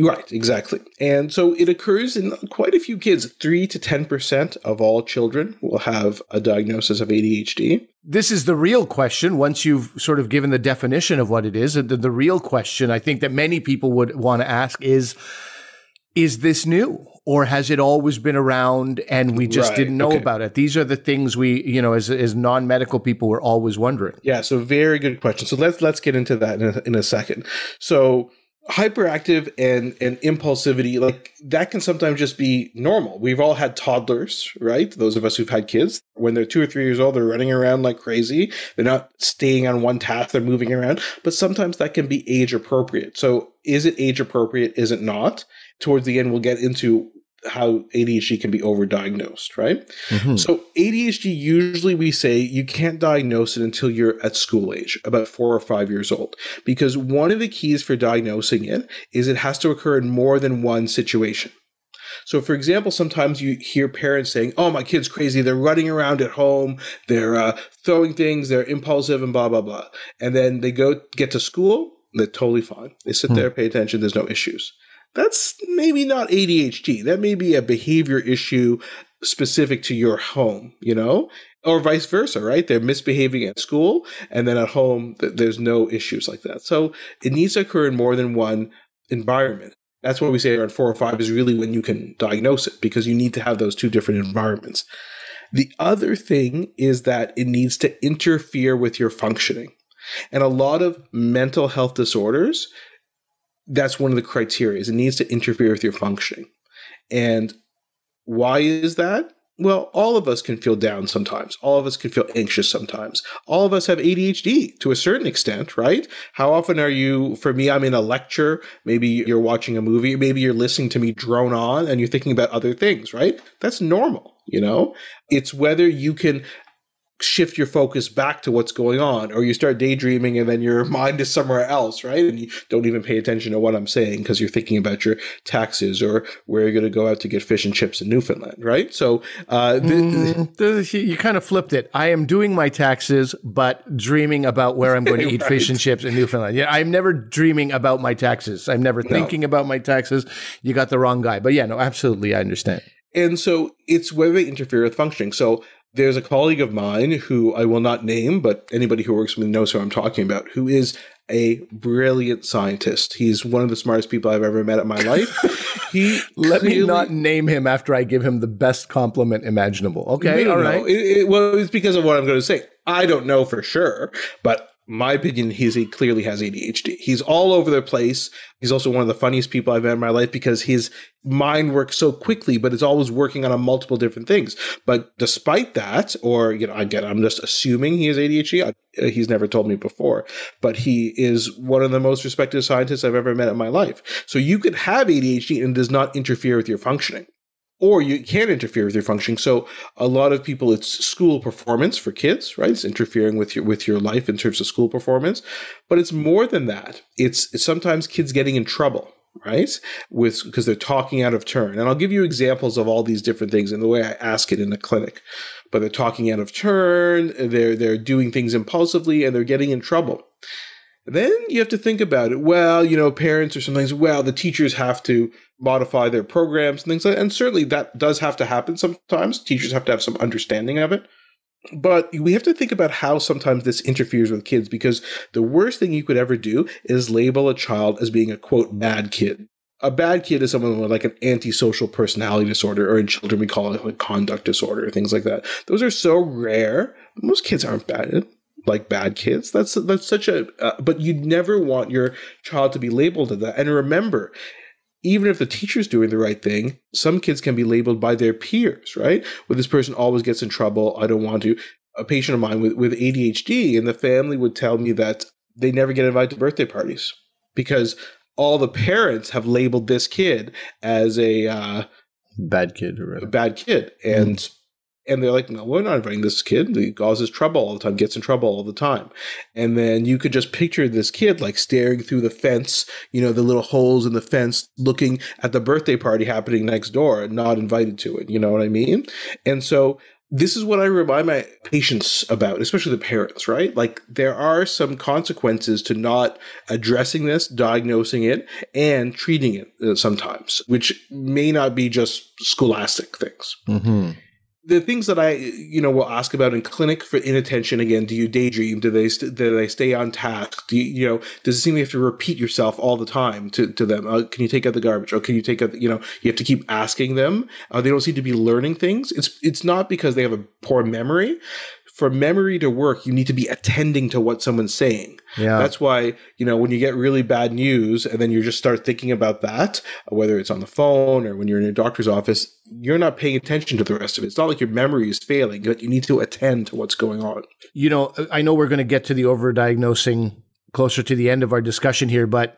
Right, exactly. And so it occurs in quite a few kids. 3 to 10% of all children will have a diagnosis of ADHD.
This is the real question once you've sort of given the definition of what it is. The, the real question I think that many people would want to ask is is this new or has it always been around and we just right. didn't know okay. about it these are the things we you know as, as non-medical people were always wondering
yeah so very good question so let's let's get into that in a, in a second so hyperactive and and impulsivity like that can sometimes just be normal. We've all had toddlers right? Those of us who've had kids. When they're two or three years old they're running around like crazy. They're not staying on one task. They're moving around. But sometimes that can be age appropriate. So is it age appropriate? Is it not? Towards the end we'll get into how ADHD can be overdiagnosed, right? Mm-hmm. So ADHD usually we say you can't diagnose it until you're at school age, about 4 or 5 years old, because one of the keys for diagnosing it is it has to occur in more than one situation. So, for example, sometimes you hear parents saying, "Oh, my kid's crazy. They're running around at home. They're uh, throwing things. They're impulsive, and blah blah blah." And then they go get to school. They're totally fine. They sit hmm. there, pay attention. There's no issues that's maybe not ADHD. That may be a behavior issue specific to your home, you know? Or vice versa, right? They're misbehaving at school and then at home, there's no issues like that. So it needs to occur in more than one environment. That's what we say around four or five is really when you can diagnose it because you need to have those two different environments. The other thing is that it needs to interfere with your functioning. And a lot of mental health disorders that's one of the criteria. is It needs to interfere with your functioning. And why is that? Well, all of us can feel down sometimes. All of us can feel anxious sometimes. All of us have ADHD to a certain extent, right? How often are you, for me, I'm in a lecture, maybe you're watching a movie, maybe you're listening to me drone on and you're thinking about other things, right? That's normal, you know? It's whether you can shift your focus back to what's going on or you start daydreaming and then your <laughs> mind is somewhere else right? And you don't even pay attention to what i'm saying because you're thinking about your taxes or where you're going to go out to get fish and chips in newfoundland right? So uh, th-
mm, you kind of flipped it. I am doing my taxes but dreaming about where i'm going <laughs> to eat right. fish and chips in newfoundland. Yeah i'm never dreaming about my taxes. I'm never thinking no. about my taxes. You got the wrong guy. But yeah no absolutely i understand.
And so it's where they interfere with functioning. So there's a colleague of mine who I will not name, but anybody who works with me knows who I'm talking about, who is a brilliant scientist. He's one of the smartest people I've ever met in my life. <laughs> He
let me not name him after I give him the best compliment imaginable. Okay, all right.
It, it, well, it's because of what I'm going to say. I don't know for sure, but my opinion, he's he clearly has ADHD. He's all over the place. He's also one of the funniest people I've met in my life because his mind works so quickly, but it's always working on a multiple different things. But despite that, or you know, again, I'm just assuming he has ADHD. I, uh, he's never told me before, but he is one of the most respected scientists I've ever met in my life. So you could have ADHD and it does not interfere with your functioning or you can interfere with your functioning. So a lot of people, it's school performance for kids, right? It's interfering with your with your life in terms of school performance, but it's more than that. It's, it's sometimes kids getting in trouble, right? With because they're talking out of turn, and I'll give you examples of all these different things and the way I ask it in the clinic. But they're talking out of turn, they're they're doing things impulsively, and they're getting in trouble. Then you have to think about it. Well, you know, parents or sometimes, well, the teachers have to modify their programs and things like that. And certainly that does have to happen sometimes. Teachers have to have some understanding of it. But we have to think about how sometimes this interferes with kids because the worst thing you could ever do is label a child as being a quote bad kid. A bad kid is someone with like an antisocial personality disorder, or in children we call it like conduct disorder, things like that. Those are so rare. Most kids aren't bad like bad kids. That's that's such a. Uh, but you'd never want your child to be labeled as that. And remember, even if the teacher's doing the right thing, some kids can be labeled by their peers, right? Where this person always gets in trouble. I don't want to. A patient of mine with, with ADHD and the family would tell me that they never get invited to birthday parties because all the parents have labeled this kid as a uh,
bad kid,
a bad kid, and mm and they're like, no, we're not inviting this kid. He causes trouble all the time, gets in trouble all the time. And then you could just picture this kid like staring through the fence, you know, the little holes in the fence, looking at the birthday party happening next door not invited to it. You know what I mean? And so this is what I remind my patients about, especially the parents, right? Like there are some consequences to not addressing this, diagnosing it, and treating it uh, sometimes, which may not be just scholastic things. Mm-hmm the things that I, you know, will ask about in clinic for inattention again. Do you daydream? Do they st- do they stay on task? Do you, you know? Does it seem you have to repeat yourself all the time to to them? Uh, can you take out the garbage? Or can you take out? The, you know, you have to keep asking them. Uh, they don't seem to be learning things. It's it's not because they have a poor memory for memory to work, you need to be attending to what someone's saying. Yeah. That's why, you know, when you get really bad news and then you just start thinking about that, whether it's on the phone or when you're in a doctor's office, you're not paying attention to the rest of it. It's not like your memory is failing, but you need to attend to what's going on.
You know, I know we're going to get to the overdiagnosing closer to the end of our discussion here, but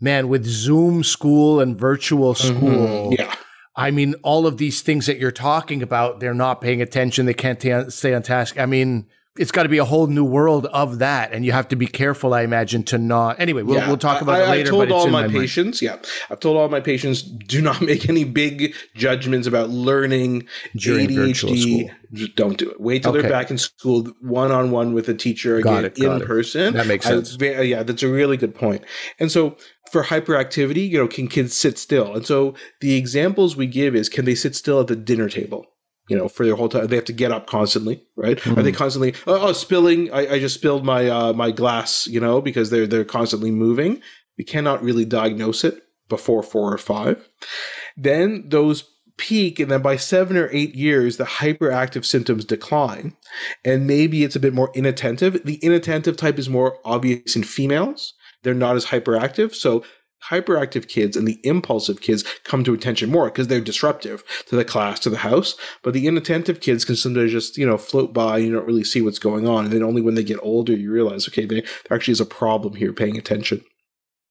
man, with Zoom school and virtual mm-hmm. school,
mm-hmm. yeah
I mean, all of these things that you're talking about, they're not paying attention. They can't t- stay on task. I mean, it's got to be a whole new world of that, and you have to be careful, I imagine, to not. Anyway, we'll, yeah. we'll talk about I, it later. I
told all my, my patients, yeah, I've told all my patients, do not <laughs> make any big judgments about learning During ADHD. Don't do it. Wait till okay. they're back in school, one on one with a teacher again it, in person.
That makes sense.
I, uh, yeah, that's a really good point. And so for hyperactivity, you know, can kids sit still? And so the examples we give is can they sit still at the dinner table? You know, for their whole time, they have to get up constantly, right? Mm-hmm. Are they constantly oh, oh spilling? I, I, just spilled my uh, my glass, you know, because they're they're constantly moving. We cannot really diagnose it before four or five. Then those peak, and then by seven or eight years, the hyperactive symptoms decline, and maybe it's a bit more inattentive. The inattentive type is more obvious in females they're not as hyperactive. So hyperactive kids and the impulsive kids come to attention more because they're disruptive to the class, to the house. But the inattentive kids can sometimes just, you know, float by. You don't really see what's going on. And then only when they get older, you realize, okay, there actually is a problem here paying attention.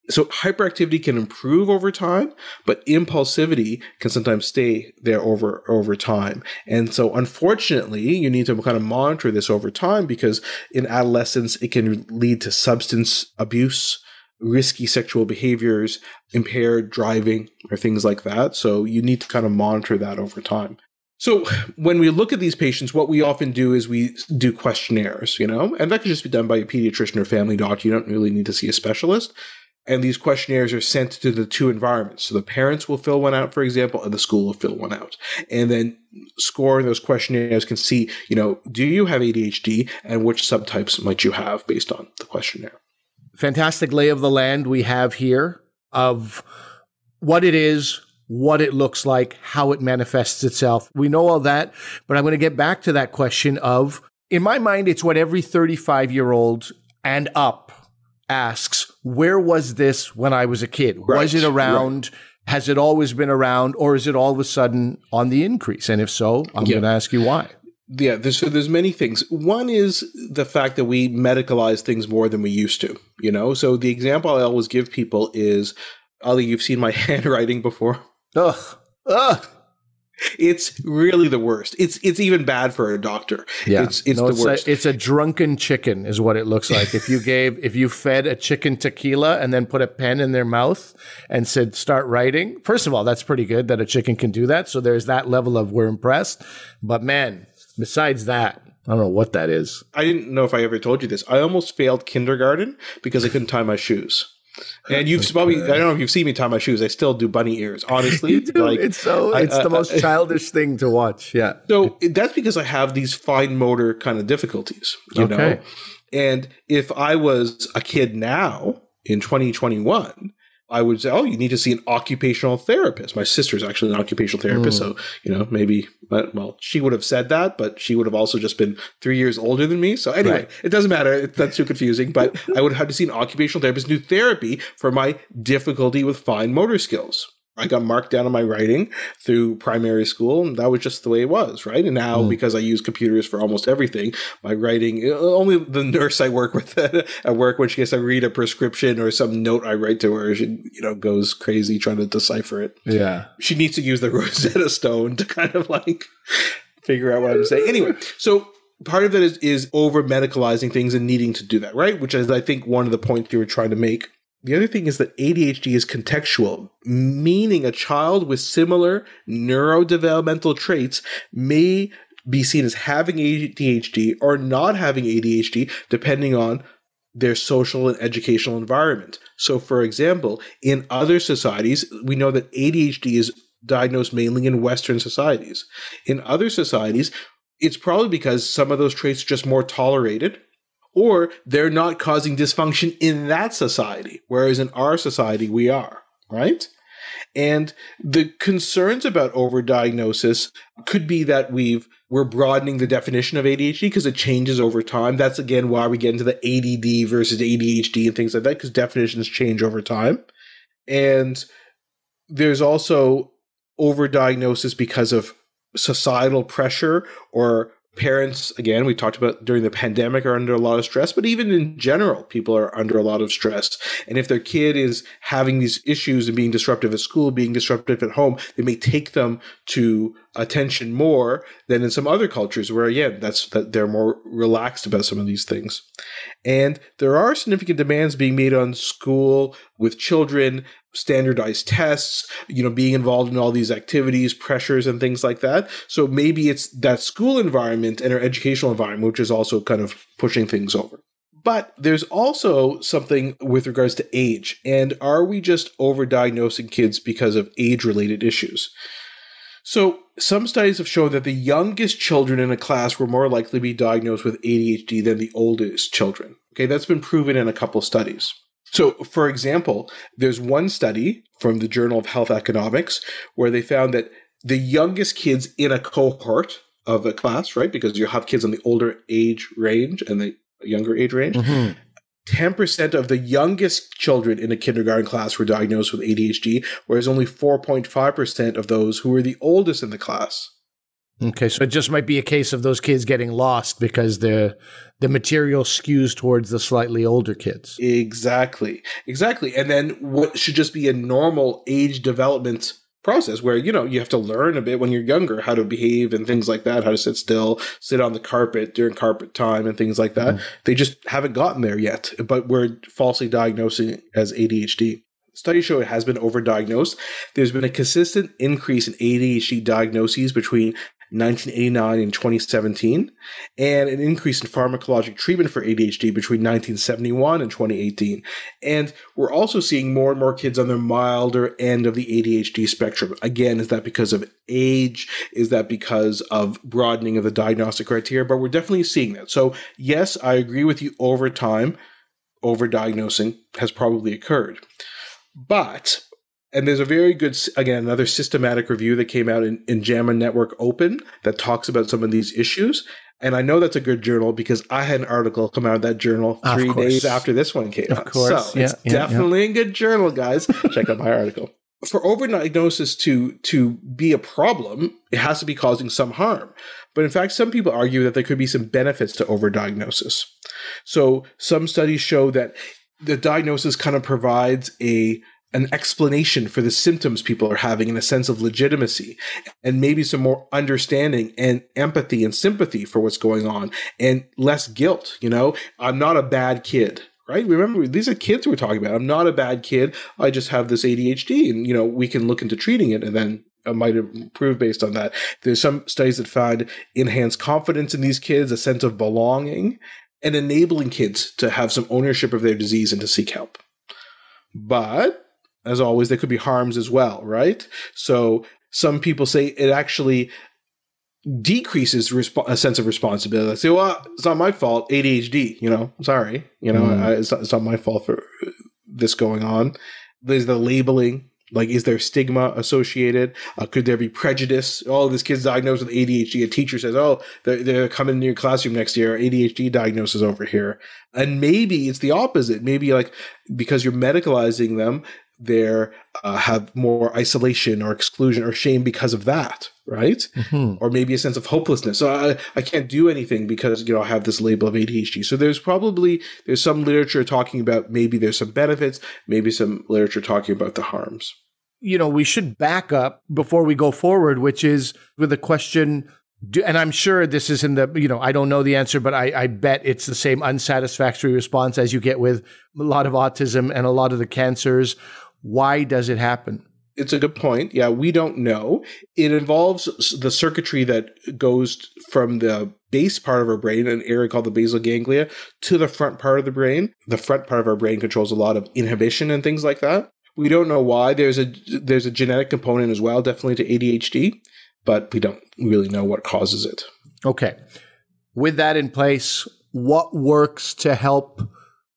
So hyperactivity can improve over time, but impulsivity can sometimes stay there over over time. And so unfortunately, you need to kind of monitor this over time because in adolescence it can lead to substance abuse, risky sexual behaviors, impaired driving or things like that. So you need to kind of monitor that over time. So when we look at these patients, what we often do is we do questionnaires, you know, and that can just be done by a pediatrician or family doctor. You don't really need to see a specialist And these questionnaires are sent to the two environments. So the parents will fill one out, for example, and the school will fill one out. And then scoring those questionnaires can see, you know, do you have ADHD and which subtypes might you have based on the questionnaire.
Fantastic lay of the land we have here of what it is, what it looks like, how it manifests itself. We know all that, but I'm going to get back to that question of, in my mind, it's what every 35 year old and up asks, where was this when I was a kid? Right. Was it around? Right. Has it always been around or is it all of a sudden on the increase? And if so, I'm yeah. going to ask you why.
Yeah, there's, so there's many things. One is the fact that we medicalize things more than we used to, you know? So the example I always give people is, Ali, you've seen my <laughs> handwriting before.
Ugh. Ugh.
It's really the worst. It's it's even bad for a doctor.
Yeah,
it's it's
no,
the
it's
worst.
A, it's a drunken chicken, is what it looks like. if you <laughs> gave, if you fed a chicken tequila and then put a pen in their mouth and said, "Start writing." First of all, that's pretty good that a chicken can do that. So there's that level of we're impressed. But man, besides that, I don't know what that is.
I didn't know if I ever told you this. I almost failed kindergarten because I couldn't tie my shoes. And you've <laughs> probably I don't know if you've seen me tie my shoes. I still do bunny ears. Honestly,
like it's so it's I, the most childish thing to watch. Yeah.
So that's because I have these fine motor kind of difficulties. You okay. know, and if I was a kid now in 2021, I would say, oh, you need to see an occupational therapist. My sister's actually an occupational therapist, mm. so you know maybe. But, well, she would have said that, but she would have also just been three years older than me. So anyway, right. it doesn't matter. It, that's too confusing. But I would have to see an occupational therapist do therapy for my difficulty with fine motor skills. I got marked down on my writing through primary school, and that was just the way it was, right? And now, mm. because I use computers for almost everything, my writing uh, only the nurse I work with <laughs> at work when she gets to read a prescription or some note I write to her, she you know goes crazy trying to decipher it.
Yeah,
she needs to use the <laughs> Rosetta Stone to kind of like figure out what I'm saying. Anyway, so part of that is is over medicalizing things and needing to do that, right? Which is I think one of the points you were trying to make the other thing is that ADHD is contextual, meaning a child with similar neurodevelopmental traits may be seen as having ADHD or not having ADHD, depending on their social and educational environment. So, for example, in other societies, we know that ADHD is diagnosed mainly in Western societies. In other societies, it's probably because some of those traits are just more tolerated or they're not causing dysfunction in that society, whereas in our society we are, right? And the concerns about overdiagnosis could be that we've we're broadening the definition of ADHD because it changes over time. That's again why we get into the ADD versus ADHD and things like that because definitions change over time. And there's also overdiagnosis because of societal pressure or parents again we talked about during the pandemic are under a lot of stress but even in general people are under a lot of stress. And if their kid is having these issues and being disruptive at school being disruptive at home they may take them to attention more than in some other cultures where again that's that they're more relaxed about some of these things. And there are significant demands being made on school with children standardized tests you know being involved in all these activities pressures and things like that. So maybe it's that school environment and our educational environment which is also kind of pushing things over. But there's also something with regards to age. And are we just overdiagnosing kids because of age related issues so, some studies have shown that the youngest children in a class were more likely to be diagnosed with ADHD than the oldest children. Okay, that's been proven in a couple studies. So, for example, there's one study from the Journal of Health Economics where they found that the youngest kids in a cohort of a class, right? Because you have kids in the older age range and the younger age range, mm-hmm. 10% of the youngest children in a kindergarten class were diagnosed with ADHD, whereas only 4.5% of those who were the oldest in the class.
Okay, so it just might be a case of those kids getting lost because the the material skews towards the slightly older kids.
Exactly. Exactly. And then what should just be a normal age development process where you know you have to learn a bit when you're younger how to behave and things like that how to sit still sit on the carpet during carpet time and things like that. Mm. they just haven't gotten there yet but we're falsely diagnosing as adhd studies show it has been overdiagnosed. There's been a consistent increase in adhd diagnoses between 1989 and 2017, and an increase in pharmacologic treatment for ADHD between 1971 and 2018. And we're also seeing more and more kids on the milder end of the ADHD spectrum. Again, is that because of age? Is that because of broadening of the diagnostic criteria? But we're definitely seeing that. So, yes, I agree with you over time, overdiagnosing has probably occurred. But and there's a very good, again, another systematic review that came out in, in JAMA Network Open that talks about some of these issues. And I know that's a good journal because I had an article come out of that journal three days after this one came
of
out.
Course.
So yeah, it's yeah, definitely yeah. a good journal, guys. <laughs> Check out my article. For overdiagnosis to to be a problem, it has to be causing some harm. But in fact, some people argue that there could be some benefits to overdiagnosis. So some studies show that the diagnosis kind of provides a an explanation for the symptoms people are having and a sense of legitimacy and maybe some more understanding and empathy and sympathy for what's going on and less guilt you know i'm not a bad kid right remember these are kids we're talking about i'm not a bad kid i just have this adhd and you know we can look into treating it and then I might improve based on that. There's some studies that find enhanced confidence in these kids, a sense of belonging, and enabling kids to have some ownership of their disease and to seek help. But as always, there could be harms as well, right? So some people say it actually decreases resp- a sense of responsibility. I say, well, it's not my fault. ADHD, you know, sorry, you know, mm. I, it's, not, it's not my fault for this going on. There's the labeling. Like, is there stigma associated? Uh, could there be prejudice? Oh, this kid's diagnosed with ADHD. A teacher says, oh, they're, they're coming to your classroom next year. ADHD diagnosis over here. And maybe it's the opposite. Maybe like because you're medicalizing them, there uh, have more isolation or exclusion or shame because of that right mm-hmm. or maybe a sense of hopelessness so I, I can't do anything because you know i have this label of adhd so there's probably there's some literature talking about maybe there's some benefits maybe some literature talking about the harms
you know we should back up before we go forward which is with a question do, and I'm sure this is in the, you know, I don't know the answer, but I, I bet it's the same unsatisfactory response as you get with a lot of autism and a lot of the cancers. Why does it happen?
It's a good point. Yeah, we don't know. It involves the circuitry that goes from the base part of our brain, an area called the basal ganglia, to the front part of the brain. The front part of our brain controls a lot of inhibition and things like that. We don't know why. There's a there's a genetic component as well, definitely to ADHD, but we don't really know what causes it.
Okay. With that in place, what works to help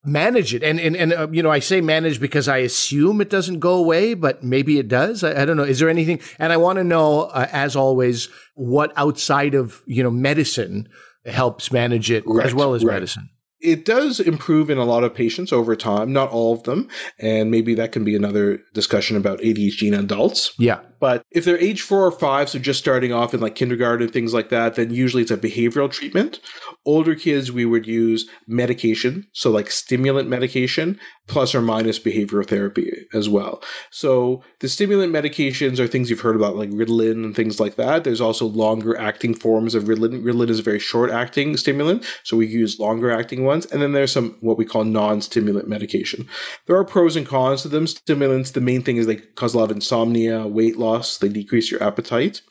manage it. And and and uh, you know, I say manage because I assume it doesn't go away, but maybe it does. I, I don't know. Is there anything? And I want to know, uh, as always, what outside of you know medicine helps manage it right, as well as right. medicine
it does improve in a lot of patients over time, not all of them. And maybe that can be another discussion about ADHD in adults.
Yeah.
But if they're age four or five, so just starting off in like kindergarten, things like that, then usually it's a behavioral treatment. Older kids, we would use medication, so like stimulant medication, plus or minus behavioral therapy as well. So the stimulant medications are things you've heard about, like Ritalin and things like that. There's also longer acting forms of Ritalin. Ritalin is a very short acting stimulant, so we use longer acting ones. And then there's some what we call non stimulant medication. There are pros and cons to them. Stimulants, the main thing is they cause a lot of insomnia, weight loss loss, they decrease your appetite.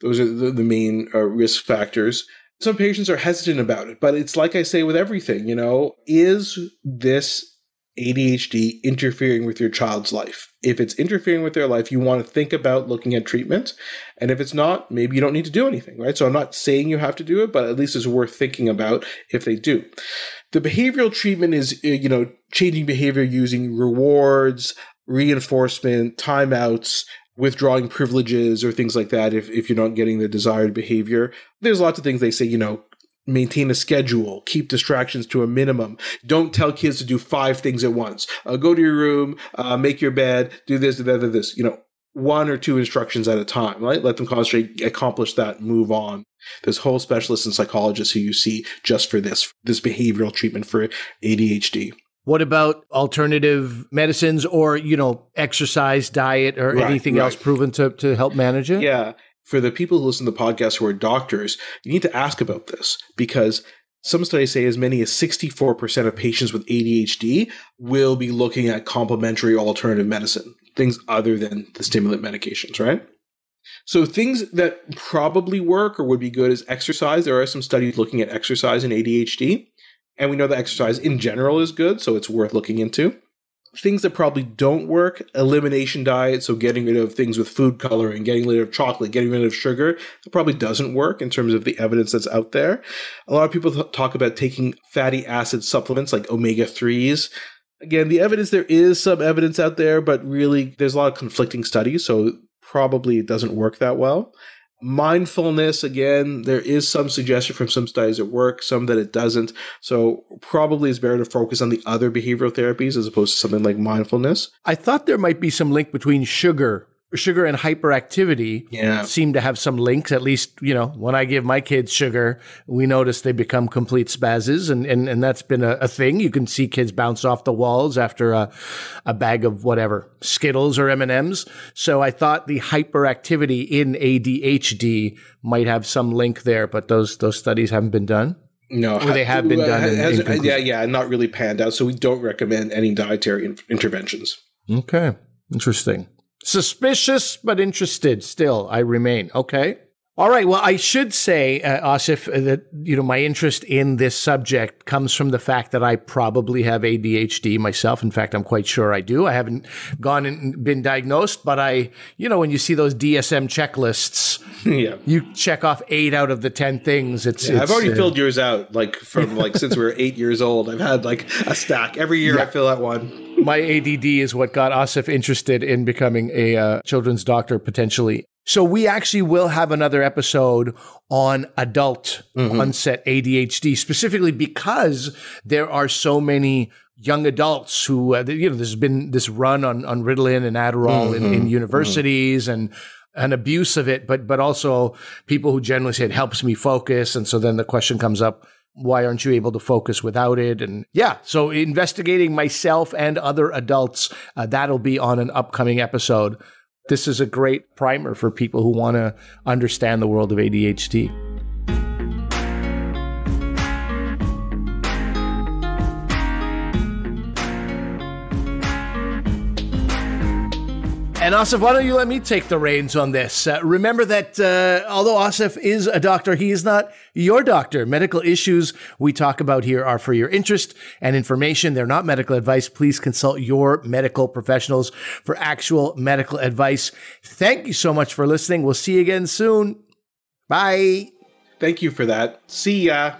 Those are the, the main uh, risk factors. Some patients are hesitant about it, but it's like I say with everything, you know, is this ADHD interfering with your child's life? If it's interfering with their life, you want to think about looking at treatment. And if it's not, maybe you don't need to do anything, right? So I'm not saying you have to do it, but at least it's worth thinking about if they do. The behavioral treatment is, uh, you know, changing behavior using rewards, reinforcement, timeouts, withdrawing privileges or things like that if, if you're not getting the desired behavior. There's lots of things they say, you know, maintain a schedule, keep distractions to a minimum. Don't tell kids to do five things at once. Uh, go to your room, uh, make your bed, do this, do that, do this. You know, one or two instructions at a time, right? Let them concentrate, accomplish that, move on. There's whole specialists and psychologists who you see just for this, this behavioral treatment for ADHD.
What about alternative medicines or, you know, exercise, diet, or right, anything right. else proven to, to help manage it?
Yeah. For the people who listen to the podcast who are doctors, you need to ask about this because some studies say as many as 64% of patients with ADHD will be looking at complementary alternative medicine, things other than the stimulant medications, right? So things that probably work or would be good is exercise. There are some studies looking at exercise in ADHD, and we know that exercise in general is good, so it's worth looking into. Things that probably don't work, elimination diet, so getting rid of things with food coloring, getting rid of chocolate, getting rid of sugar, probably doesn't work in terms of the evidence that's out there. A lot of people th- talk about taking fatty acid supplements like omega 3s. Again, the evidence there is some evidence out there, but really there's a lot of conflicting studies, so probably it doesn't work that well. Mindfulness, again, there is some suggestion from some studies that work, some that it doesn't. So probably it's better to focus on the other behavioral therapies as opposed to something like mindfulness.
I thought there might be some link between sugar sugar and hyperactivity
yeah.
seem to have some links. At least, you know, when I give my kids sugar, we notice they become complete spazzes, and and, and that's been a, a thing. You can see kids bounce off the walls after a, a bag of whatever Skittles or M and M's. So I thought the hyperactivity in ADHD might have some link there, but those those studies haven't been done.
No,
or they have been uh, done.
Has,
in, uh, in
yeah, yeah, not really panned out. So we don't recommend any dietary in- interventions.
Okay, interesting. Suspicious, but interested still, I remain. Okay. All right. Well, I should say, uh, Asif, uh, that you know my interest in this subject comes from the fact that I probably have ADHD myself. In fact, I'm quite sure I do. I haven't gone and been diagnosed, but I, you know, when you see those DSM checklists, <laughs>
yeah,
you check off eight out of the ten things. It's,
yeah,
it's
I've already
uh,
filled yours out, like from like since we were eight years old. I've had like a stack every year.
Yeah.
I fill out one.
my ADD is what got Asif interested in becoming a uh, children's doctor potentially. So we actually will have another episode on adult
Mm-hmm.
onset ADHD, specifically because there are so many young adults who, uh, you know, there's been this run on, on Ritalin and Adderall in,
Mm-hmm.
in universities and an abuse of it, but but also people who generally say it helps me focus. And so then the question comes up, why aren't you able to focus without it? And yeah, so investigating myself and other adults, uh, that'll be on an upcoming episode. This is a great primer for people who want to understand the world of ADHD. And Asif, why don't you let me take the reins on this? Uh, remember that uh, although Asif is a doctor, he is not your doctor. Medical issues we talk about here are for your interest and information. They're not medical advice. Please consult your medical professionals for actual medical advice. Thank you so much for listening. We'll see you again soon. Bye.
Thank you for that. See ya.